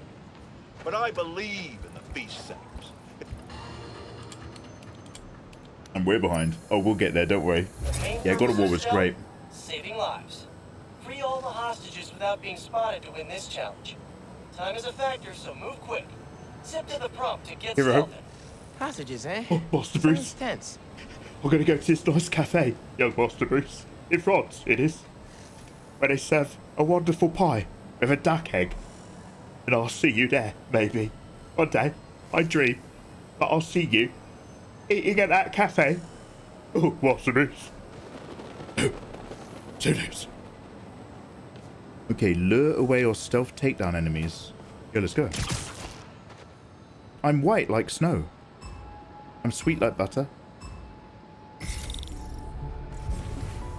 But I believe in the feast centers. And we're behind. Oh, we'll get there, don't worry. Yeah, God of War was great. Saving lives. Free all the hostages without being spotted to win this challenge. Time is a factor, so move quick. Zip to the prompt to get Hero. stealthed. Hostages, eh? Oh, Master Sounds Bruce. tense. We're going to go to this nice cafe, young Master Bruce. In France, it is. Where they serve a wonderful pie with a duck egg. And I'll see you there, maybe. One day. I dream. But I'll see you. eating at that cafe. Oh, what's this? Serious. Okay, lure away or stealth takedown enemies. Yeah, let's go. I'm white like snow. I'm sweet like butter.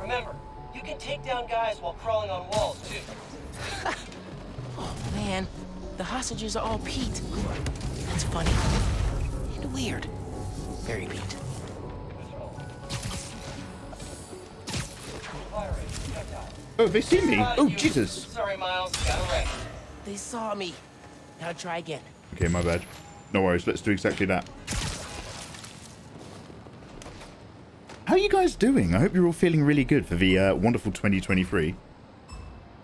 Remember, you can take down guys while crawling on walls, too. Oh, man. The hostages are all Pete. That's funny. And weird. Very Pete. Oh, they see me. Oh, Jesus. Sorry, Miles. Got a. They saw me. Now try again. Okay, my bad. No worries. Let's do exactly that. How are you guys doing? I hope you're all feeling really good for the uh, wonderful 2023.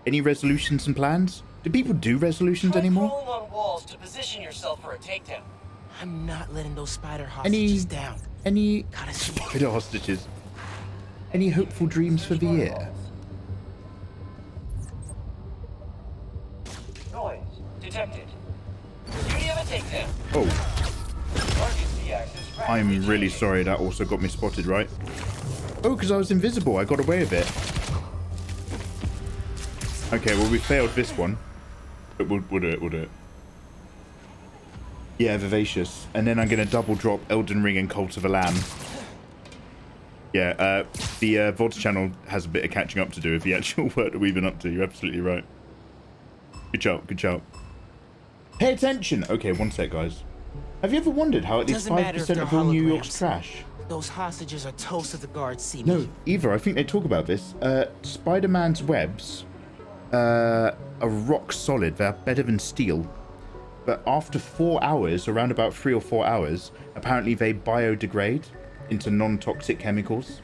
Any resolutions and plans? Do people do resolutions Try anymore? on walls to position yourself for a takedown. I'm not letting those spider Any down. any Gotta see. spider hostages? Any hopeful dreams for the year? Noise detected. Duty of a takedown. Oh, Emergency access rapidly I'm really sorry. That also got me spotted, right? Oh, because I was invisible. I got away with it. Okay, well we failed this one. But we'll, we'll do it. We'll do it. Yeah, vivacious. And then I'm gonna double drop Elden Ring and Cult of a Lamb. Yeah, uh, the uh, VODs channel has a bit of catching up to do with the actual work that we've been up to. You're absolutely right. Good job, good job. Pay attention! Okay, one sec, guys. Have you ever wondered how at least Doesn't matter if 5% of all New York's trash? Those hostages are toast if the guards see No, me. either. I think they talk about this. Uh, Spider-Man's webs uh, are rock solid. They're better than steel. But after four hours, around about three or four hours, apparently they biodegrade into non-toxic chemicals.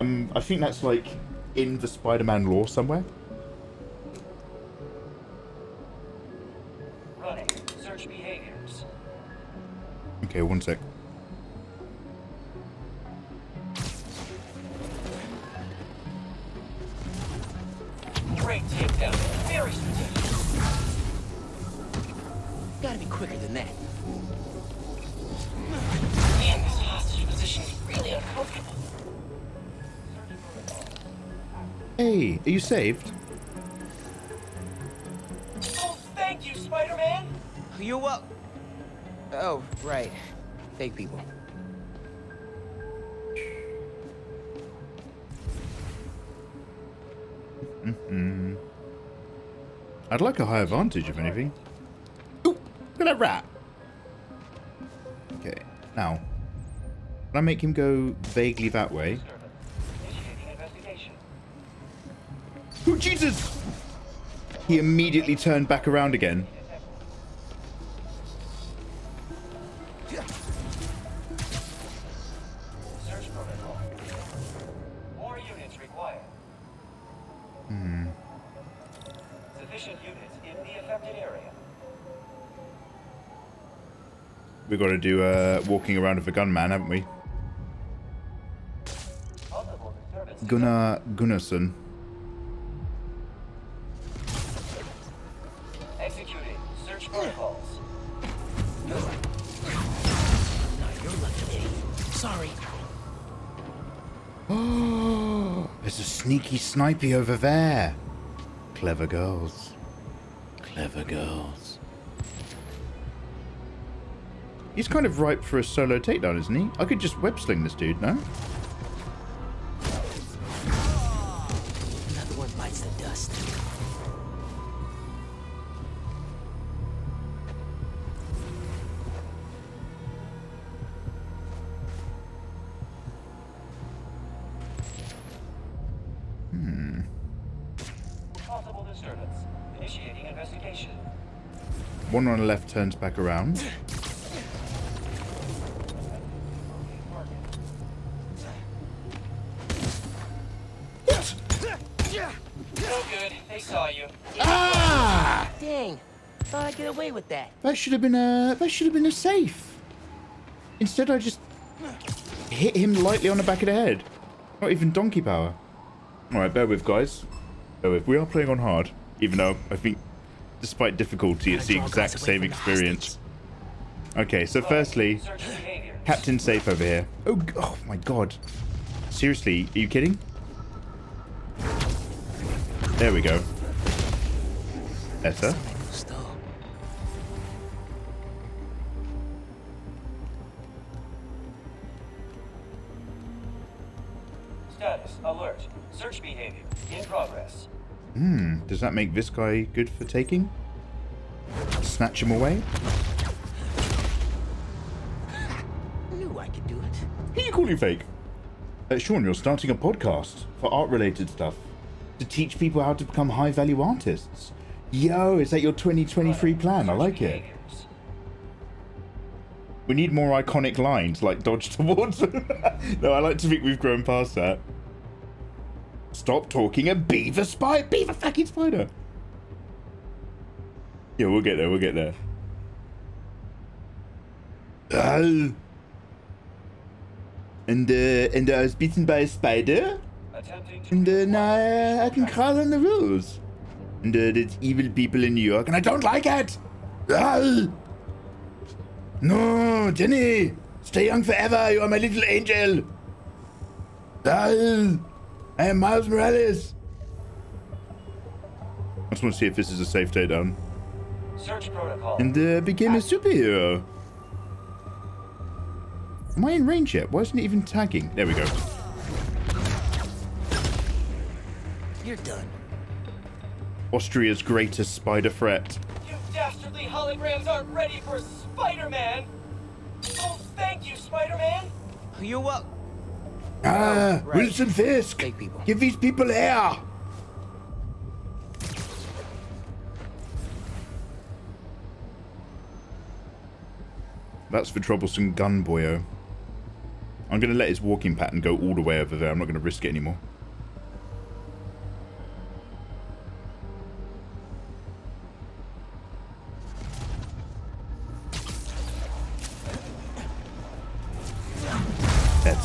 Um, I think that's like in the Spider-Man lore somewhere. Okay, one sec. Great takedown. Very strategic. Gotta be quicker than that. Man, this hostage position is really uncomfortable. Hey, are you saved? Fake people. Mm-hmm. I'd like a higher vantage, if anything. Ooh, look at that rat. Okay, now, can I make him go vaguely that way? Oh, Jesus! He immediately turned back around again. We got to do uh, walking around with a gunman, haven't we? Multiple disturbances. Gunnar Gunnarsson. Executing search protocols. Now you're lucky day. Sorry. Oh, there's a sneaky snipey over there. Clever girls. Clever girls. He's kind of ripe for a solo takedown, isn't he? I could just web sling this dude, no? Another one bites the dust. Hmm. Possible disturbance. Initiating investigation. One on the left turns back around. that. That should have been a that should have been a safe. Instead, I just hit him lightly on the back of the head. Not even donkey power. All right, bear with, guys. Bear with. We are playing on hard, even though I think, despite difficulty, it's the exact same experience. Okay, so firstly, Captain safe over here. Oh, oh my god. Seriously, are you kidding? There we go. Better. Status alert. Search behavior in progress. Hmm, does that make this guy good for taking? Snatch him away? Knew I could do it. Who you calling fake? Uh, Sean, you're starting a podcast for art-related stuff to teach people how to become high-value artists. Yo, is that your 2023 plan? I like it. We need more iconic lines like dodge towards. no, I like to think we've grown past that. Stop talking a beaver spider. Beaver fucking spider. Yeah, we'll get there. We'll get there. And uh, and I was bitten by a spider. And uh, now I can crawl on the roofs. And uh, there's evil people in New York, and I don't like it. No, Jenny, stay young forever. You are my little angel. Ah! I am Miles Morales. I just want to see if this is a safe takedown. Search protocol. And uh, became a superhero. Am I in range yet? Why isn't it even tagging? There we go. You're done. Austria's greatest spider threat. You dastardly holograms aren't ready for Spider-Man! Oh, thank you, Spider-Man! You're welcome. Ah, right. Wilson Fisk! Give these people air! That's the troublesome gun boyo. I'm going to let his walking pattern go all the way over there. I'm not going to risk it anymore.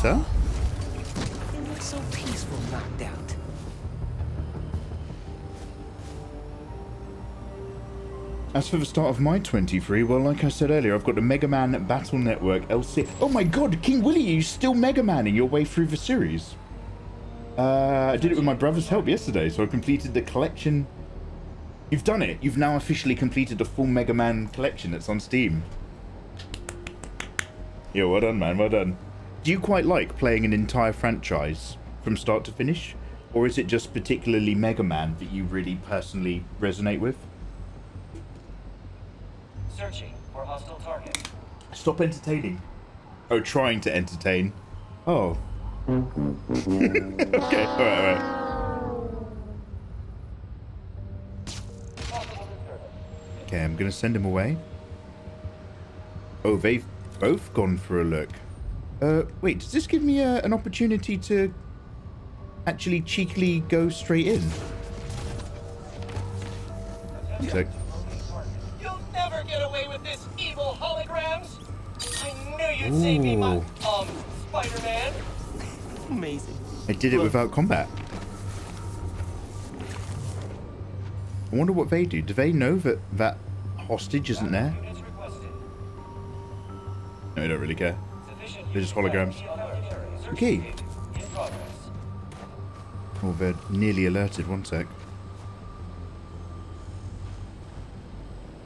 It looks so peaceful knocked out. As for the start of my 23, well, like I said earlier, I've got the Mega Man Battle Network LC. Oh my god, King Willie, you still Mega Manning your way through the series? Uh, I did it with my brother's help yesterday, so I completed the collection. You've done it. You've now officially completed the full Mega Man collection that's on Steam. Yeah, well done, man. Well done. Do you quite like playing an entire franchise from start to finish? Or is it just particularly Mega Man that you really personally resonate with? Searching for hostile target. Stop entertaining. Oh, trying to entertain. Oh. okay, alright, alright. Okay, I'm gonna send him away. Oh, they've both gone for a look. Uh, wait, does this give me a, an opportunity to actually cheekily go straight in? So, You'll never get away with this, evil holograms! I knew you'd save me, my, um, Spider-Man! Amazing. I did it without combat. I wonder what they do. Do they know that that hostage isn't there? No, they don't really care. They're just holograms. Okay. Oh, they're nearly alerted. One sec.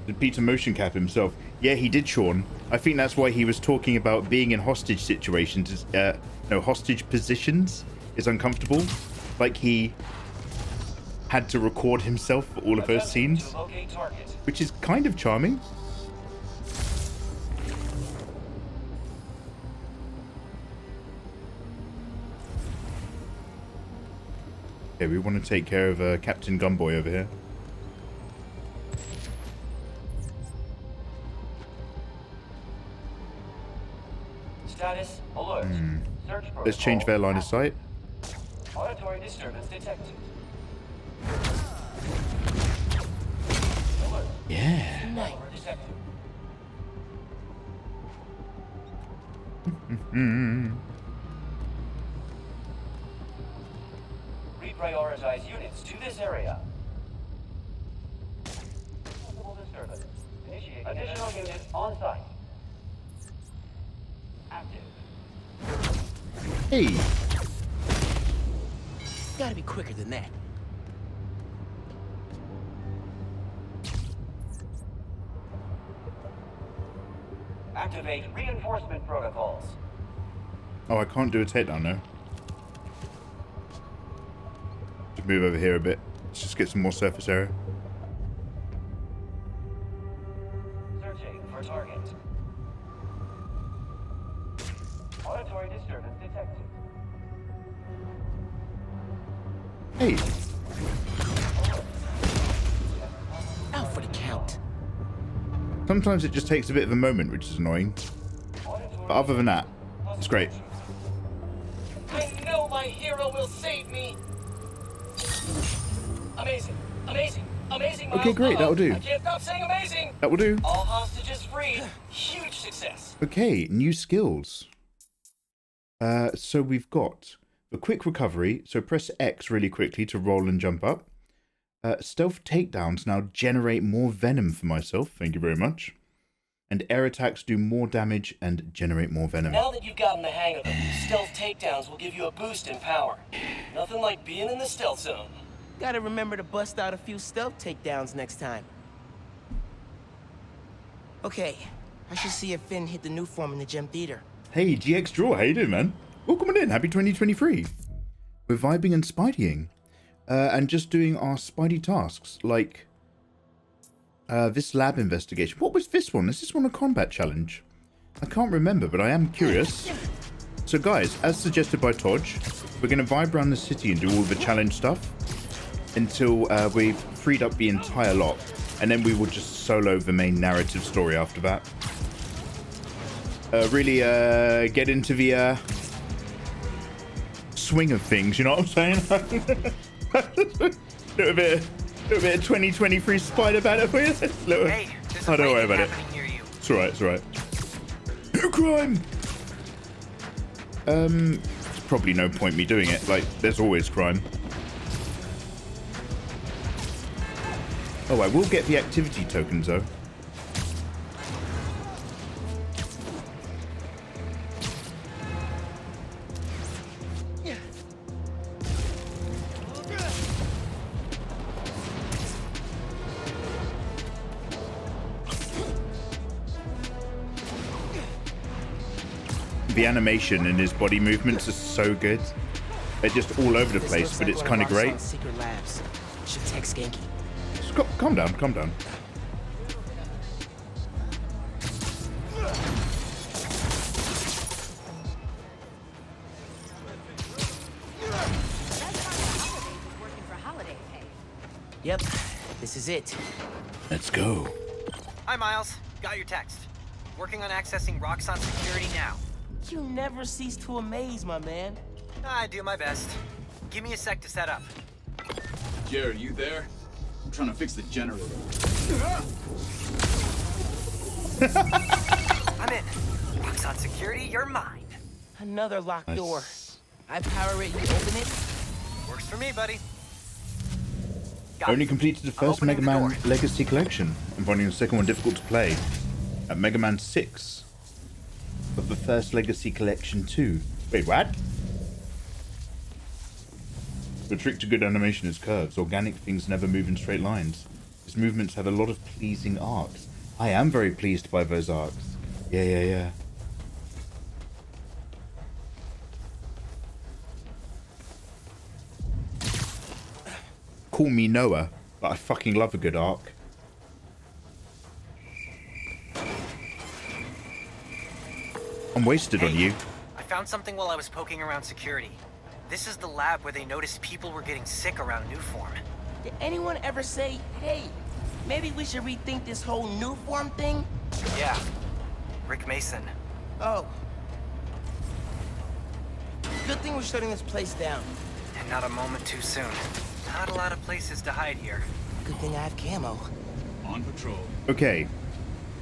Did Peter motion cap himself? Yeah, he did, Sean. I think that's why he was talking about being in hostage situations. Uh, no, hostage positions is uncomfortable. Like he had to record himself for all of those scenes, which is kind of charming. Okay, we want to take care of uh, Captain Gunboy over here. Status alert. Hmm. Search. Let's change their line of sight. Auditory disturbance detected. Yeah. Nice. Reprioritize units to this area. Possible disturbance. Initiate. Additional units on site. Hey. Gotta be quicker than that. Activate reinforcement protocols. Oh, I can't do a takedown now. Move over here a bit. Let's just get some more surface area. Searching for target. Auditory disturbance detected. Hey. Out for the count. Sometimes it just takes a bit of a moment, which is annoying. But other than that, it's great. Amazing, amazing, amazing. Okay, great, that'll do. I can't stop saying amazing. That will do. All hostages freed. Huge success. Okay, new skills. Uh, so we've got the quick recovery. So press X really quickly to roll and jump up. Uh, stealth takedowns now generate more venom for myself. Thank you very much. And air attacks do more damage and generate more venom. Now that you've gotten the hang of them, stealth takedowns will give you a boost in power. Nothing like being in the stealth zone. Gotta remember to bust out a few stealth takedowns next time. Okay, I should see if Finn hit the Nuform in the gym theater. Hey, GX Draw, how you doing, man? Welcome on in. Happy 2023. We're vibing and spideying. Uh, and just doing our spidey tasks, like uh, this lab investigation. What was this one? Is this one a combat challenge? I can't remember, but I am curious. So guys, as suggested by Todge, we're going to vibe around the city and do all the challenge stuff until uh, we've freed up the entire lot. And then we will just solo the main narrative story after that. Uh, really uh, get into the uh, swing of things, you know what I'm saying? little bit, little bit of 2023 spider banner for you. Little, Hey, oh, don't worry about it. happening near you. It's alright, it's alright. No crime! Um, there's probably no point me doing it. Like, there's always crime. Oh, I will get the activity tokens though. The animation and his body movements are so good. They're just all over the place, but it's kind of great. Should. Just cal- calm down, calm down. Yep, this is it. Let's go. Hi, Miles. Got your text. Working on accessing Roxxon security now. You never cease to amaze, my man. I do my best. Give me a sec to set up. Jared, you there? I'm trying to fix the generator. I'm in. Roxxon security, you're mine. Another locked Nice. door. I power it, you open it. Works for me, buddy. Got Only completed the first Mega the Man door. Legacy Collection and finding the second one difficult to play. At Mega Man 6. of the first Legacy Collection 2. Wait, what? The trick to good animation is curves. Organic things never move in straight lines. His movements have a lot of pleasing arcs. I am very pleased by those arcs. Yeah, yeah, yeah. Call me Noah, but I fucking love a good arc. I'm wasted on you. I found something while I was poking around security. This is the lab where they noticed people were getting sick around Nuform. Did anyone ever say, hey, maybe we should rethink this whole new form thing? Yeah. Rick Mason. Oh. Good thing we're shutting this place down. And not a moment too soon. Not a lot of places to hide here. Good thing I have camo. On patrol. Okay.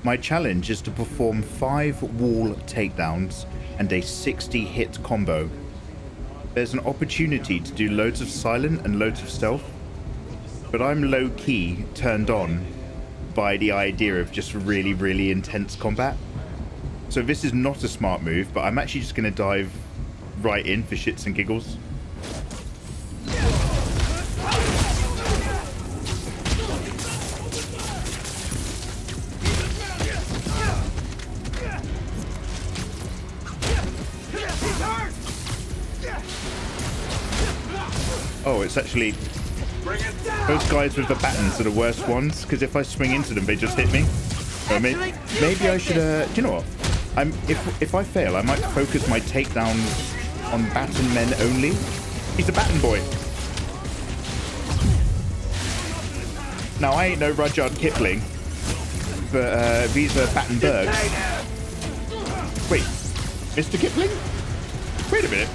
My challenge is to perform five wall takedowns and a 60 hit combo. There's an opportunity to do loads of silent and loads of stealth, but I'm low key turned on by the idea of just really, really intense combat. So this is not a smart move, but I'm actually just going to dive right in for shits and giggles. It's actually those guys with the battens are the worst ones because if I swing into them, they just hit me. So maybe, maybe I should. Uh, do you know what? I'm if if I fail, I might focus my takedowns on batten men only. He's a batten boy. Now I ain't no Rudyard Kipling, but uh, these are Battenbergs. Wait, Mr. Kipling? Wait a minute.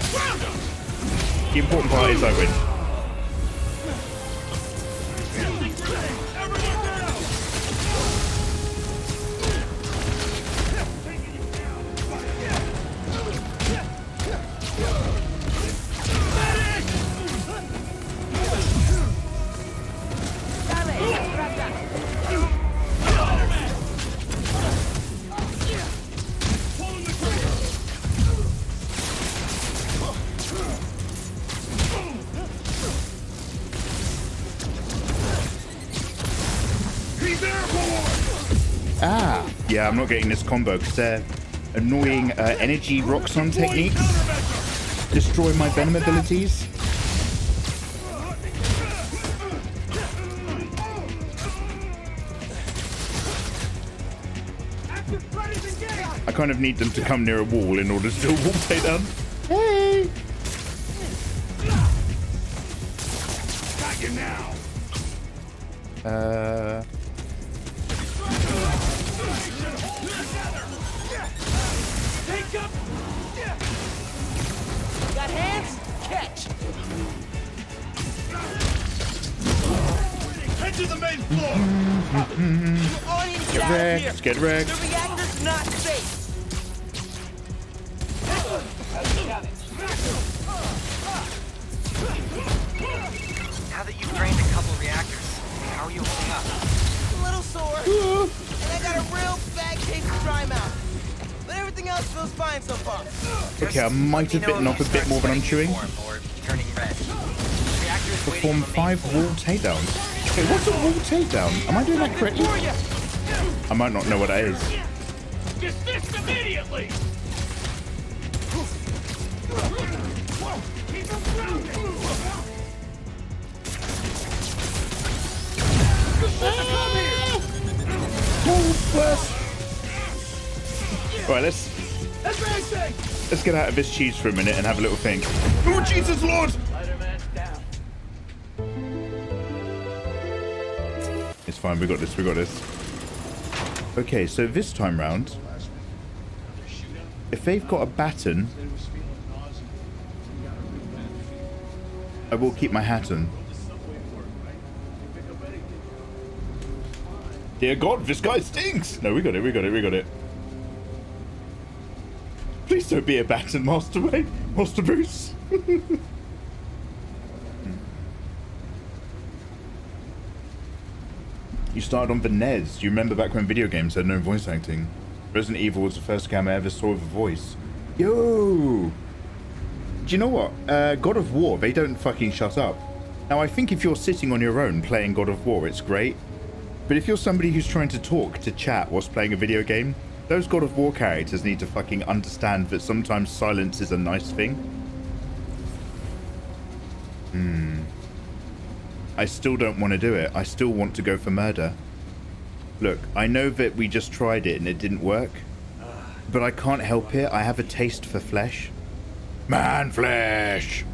The important part is I win. Yeah, I'm not getting this combo because they're annoying uh, energy Roxxon techniques. Destroy my venom abilities. I kind of need them to come near a wall in order to do a wall takedown. Hey! Might have bitten off a bit more than I'm chewing. Perform five wall takedowns. Okay, what's a wall takedown? Am I doing that correctly? I might not know what that is. Dismissed immediately. Get out of this cheese for a minute and have a little think. Oh Jesus Lord! It's fine. We got this. We got this. Okay, so this time round, if they've got a baton, I will keep my hat on. Dear God, this guy stinks! No, we got it. We got it. We got it. Don't be a Master Wayne. Master Bruce. you started on the NES. You remember back when video games had no voice acting? Resident Evil was the first game I ever saw with a voice. Yo! Do you know what? Uh, God of War, they don't fucking shut up. Now, I think if you're sitting on your own playing God of War, it's great. But if you're somebody who's trying to talk to chat whilst playing a video game, those God of War characters need to fucking understand that sometimes silence is a nice thing. Hmm. I still don't want to do it. I still want to go for murder. Look, I know that we just tried it and it didn't work. But I can't help it. I have a taste for flesh. Man flesh!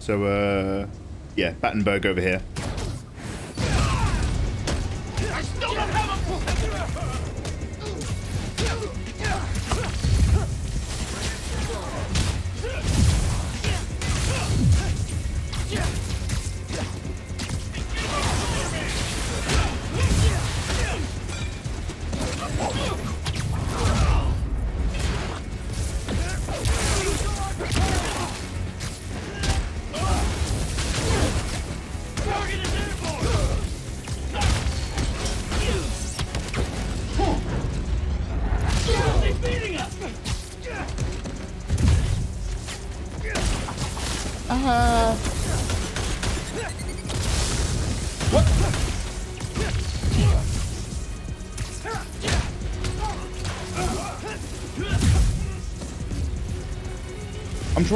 So, uh... Yeah, Battenberg over here.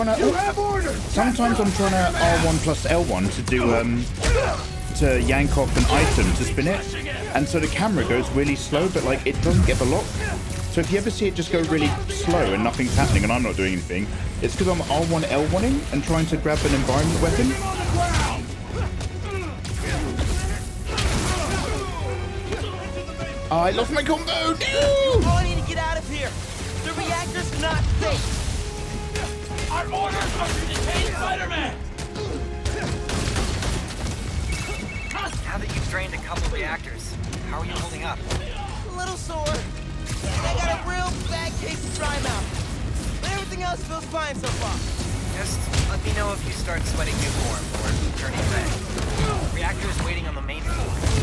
Trying to. Sometimes I'm trying to R1 plus L1 to do um to yank off an item to spin it, and so the camera goes really slow, but like it doesn't get the lock. So if you ever see it just go really slow and nothing's happening and I'm not doing anything, it's because I'm R1 L1ing and trying to grab an environment weapon. I lost my combo. No! Spider-Man! Now that you've drained a couple reactors, how are you holding up? A little sore. And I got a real bad case of dry mouth. But everything else feels fine so far. Just let me know if you start sweating new form or turning red. Reactors waiting on the main floor.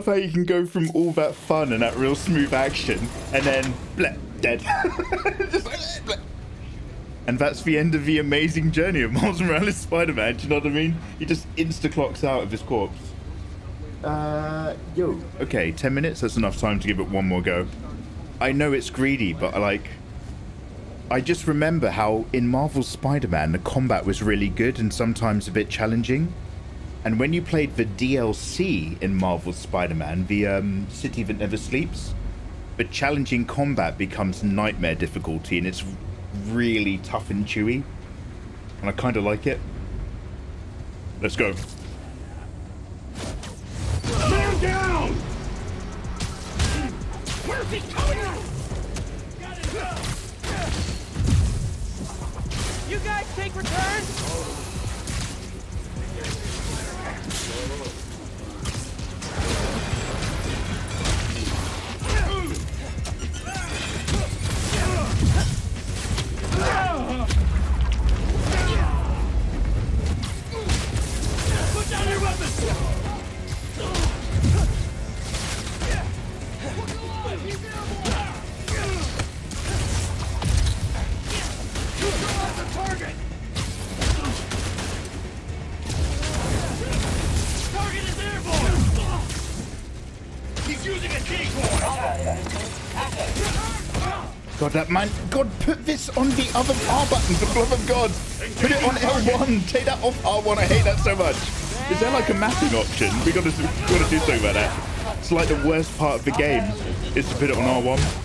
Love how you can go from all that fun and that real smooth action, and then bleh, dead. Like, bleh. and that's the end of the amazing journey of Miles Morales Spider-Man. Do you know what I mean? He just insta clocks out of his corpse. Uh, yo. Okay, ten minutes. That's enough time to give it one more go. I know it's greedy, but I like. I just remember how in Marvel's Spider-Man the combat was really good and sometimes a bit challenging. And when you played the DLC in Marvel's Spider-Man, the um, City That Never Sleeps, the challenging combat becomes nightmare difficulty, and it's really tough and chewy. And I kind of like it. Let's go. Man down! Where's he coming You guys take returns? Put God, that man. God, put this on the other R button, for the love of God. Put it on L1. Take that off R1. I hate that so much. Is there like a mapping option? We gotta, we gotta do something about that. It's like the worst part of the game is to put it on R1.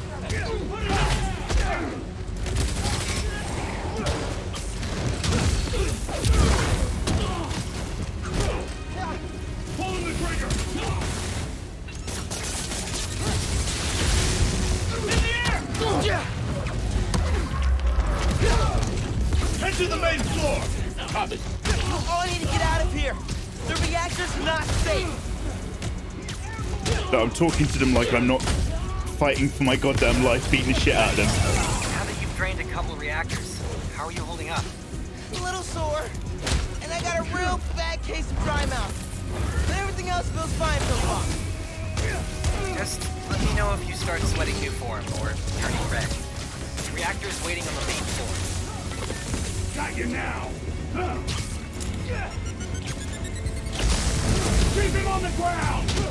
Like I'm not fighting for my goddamn life, beating the shit out of them. Now that you've drained a couple reactors, how are you holding up? A little sore. And I got a real bad case of dry mouth. But everything else feels fine so far. Just let me know if you start sweating Nuform or turning red. Reactors waiting on the main floor. Got you now! Keep him on the ground!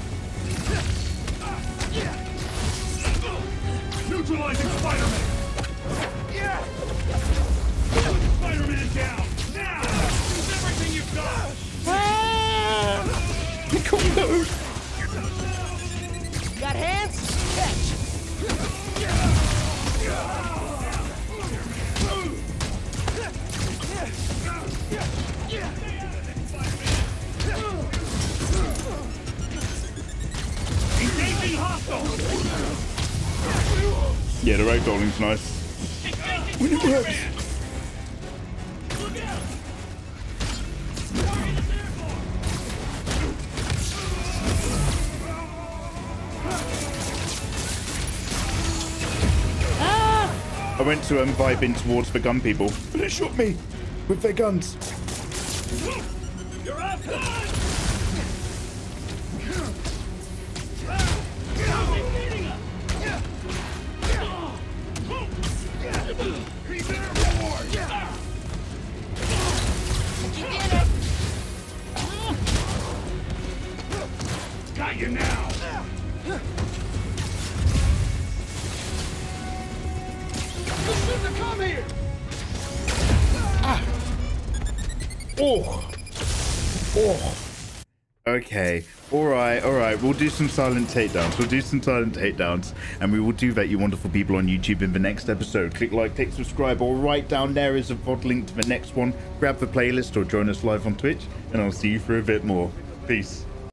To um, vibe in towards the gun people, but it shot me with their guns. Do some silent takedowns. We'll do some silent takedowns, and we will do that, you wonderful people on YouTube, in the next episode. Click like, click subscribe, or right down there is a VOD link to the next one. Grab the playlist or join us live on Twitch, and I'll see you for a bit more. Peace.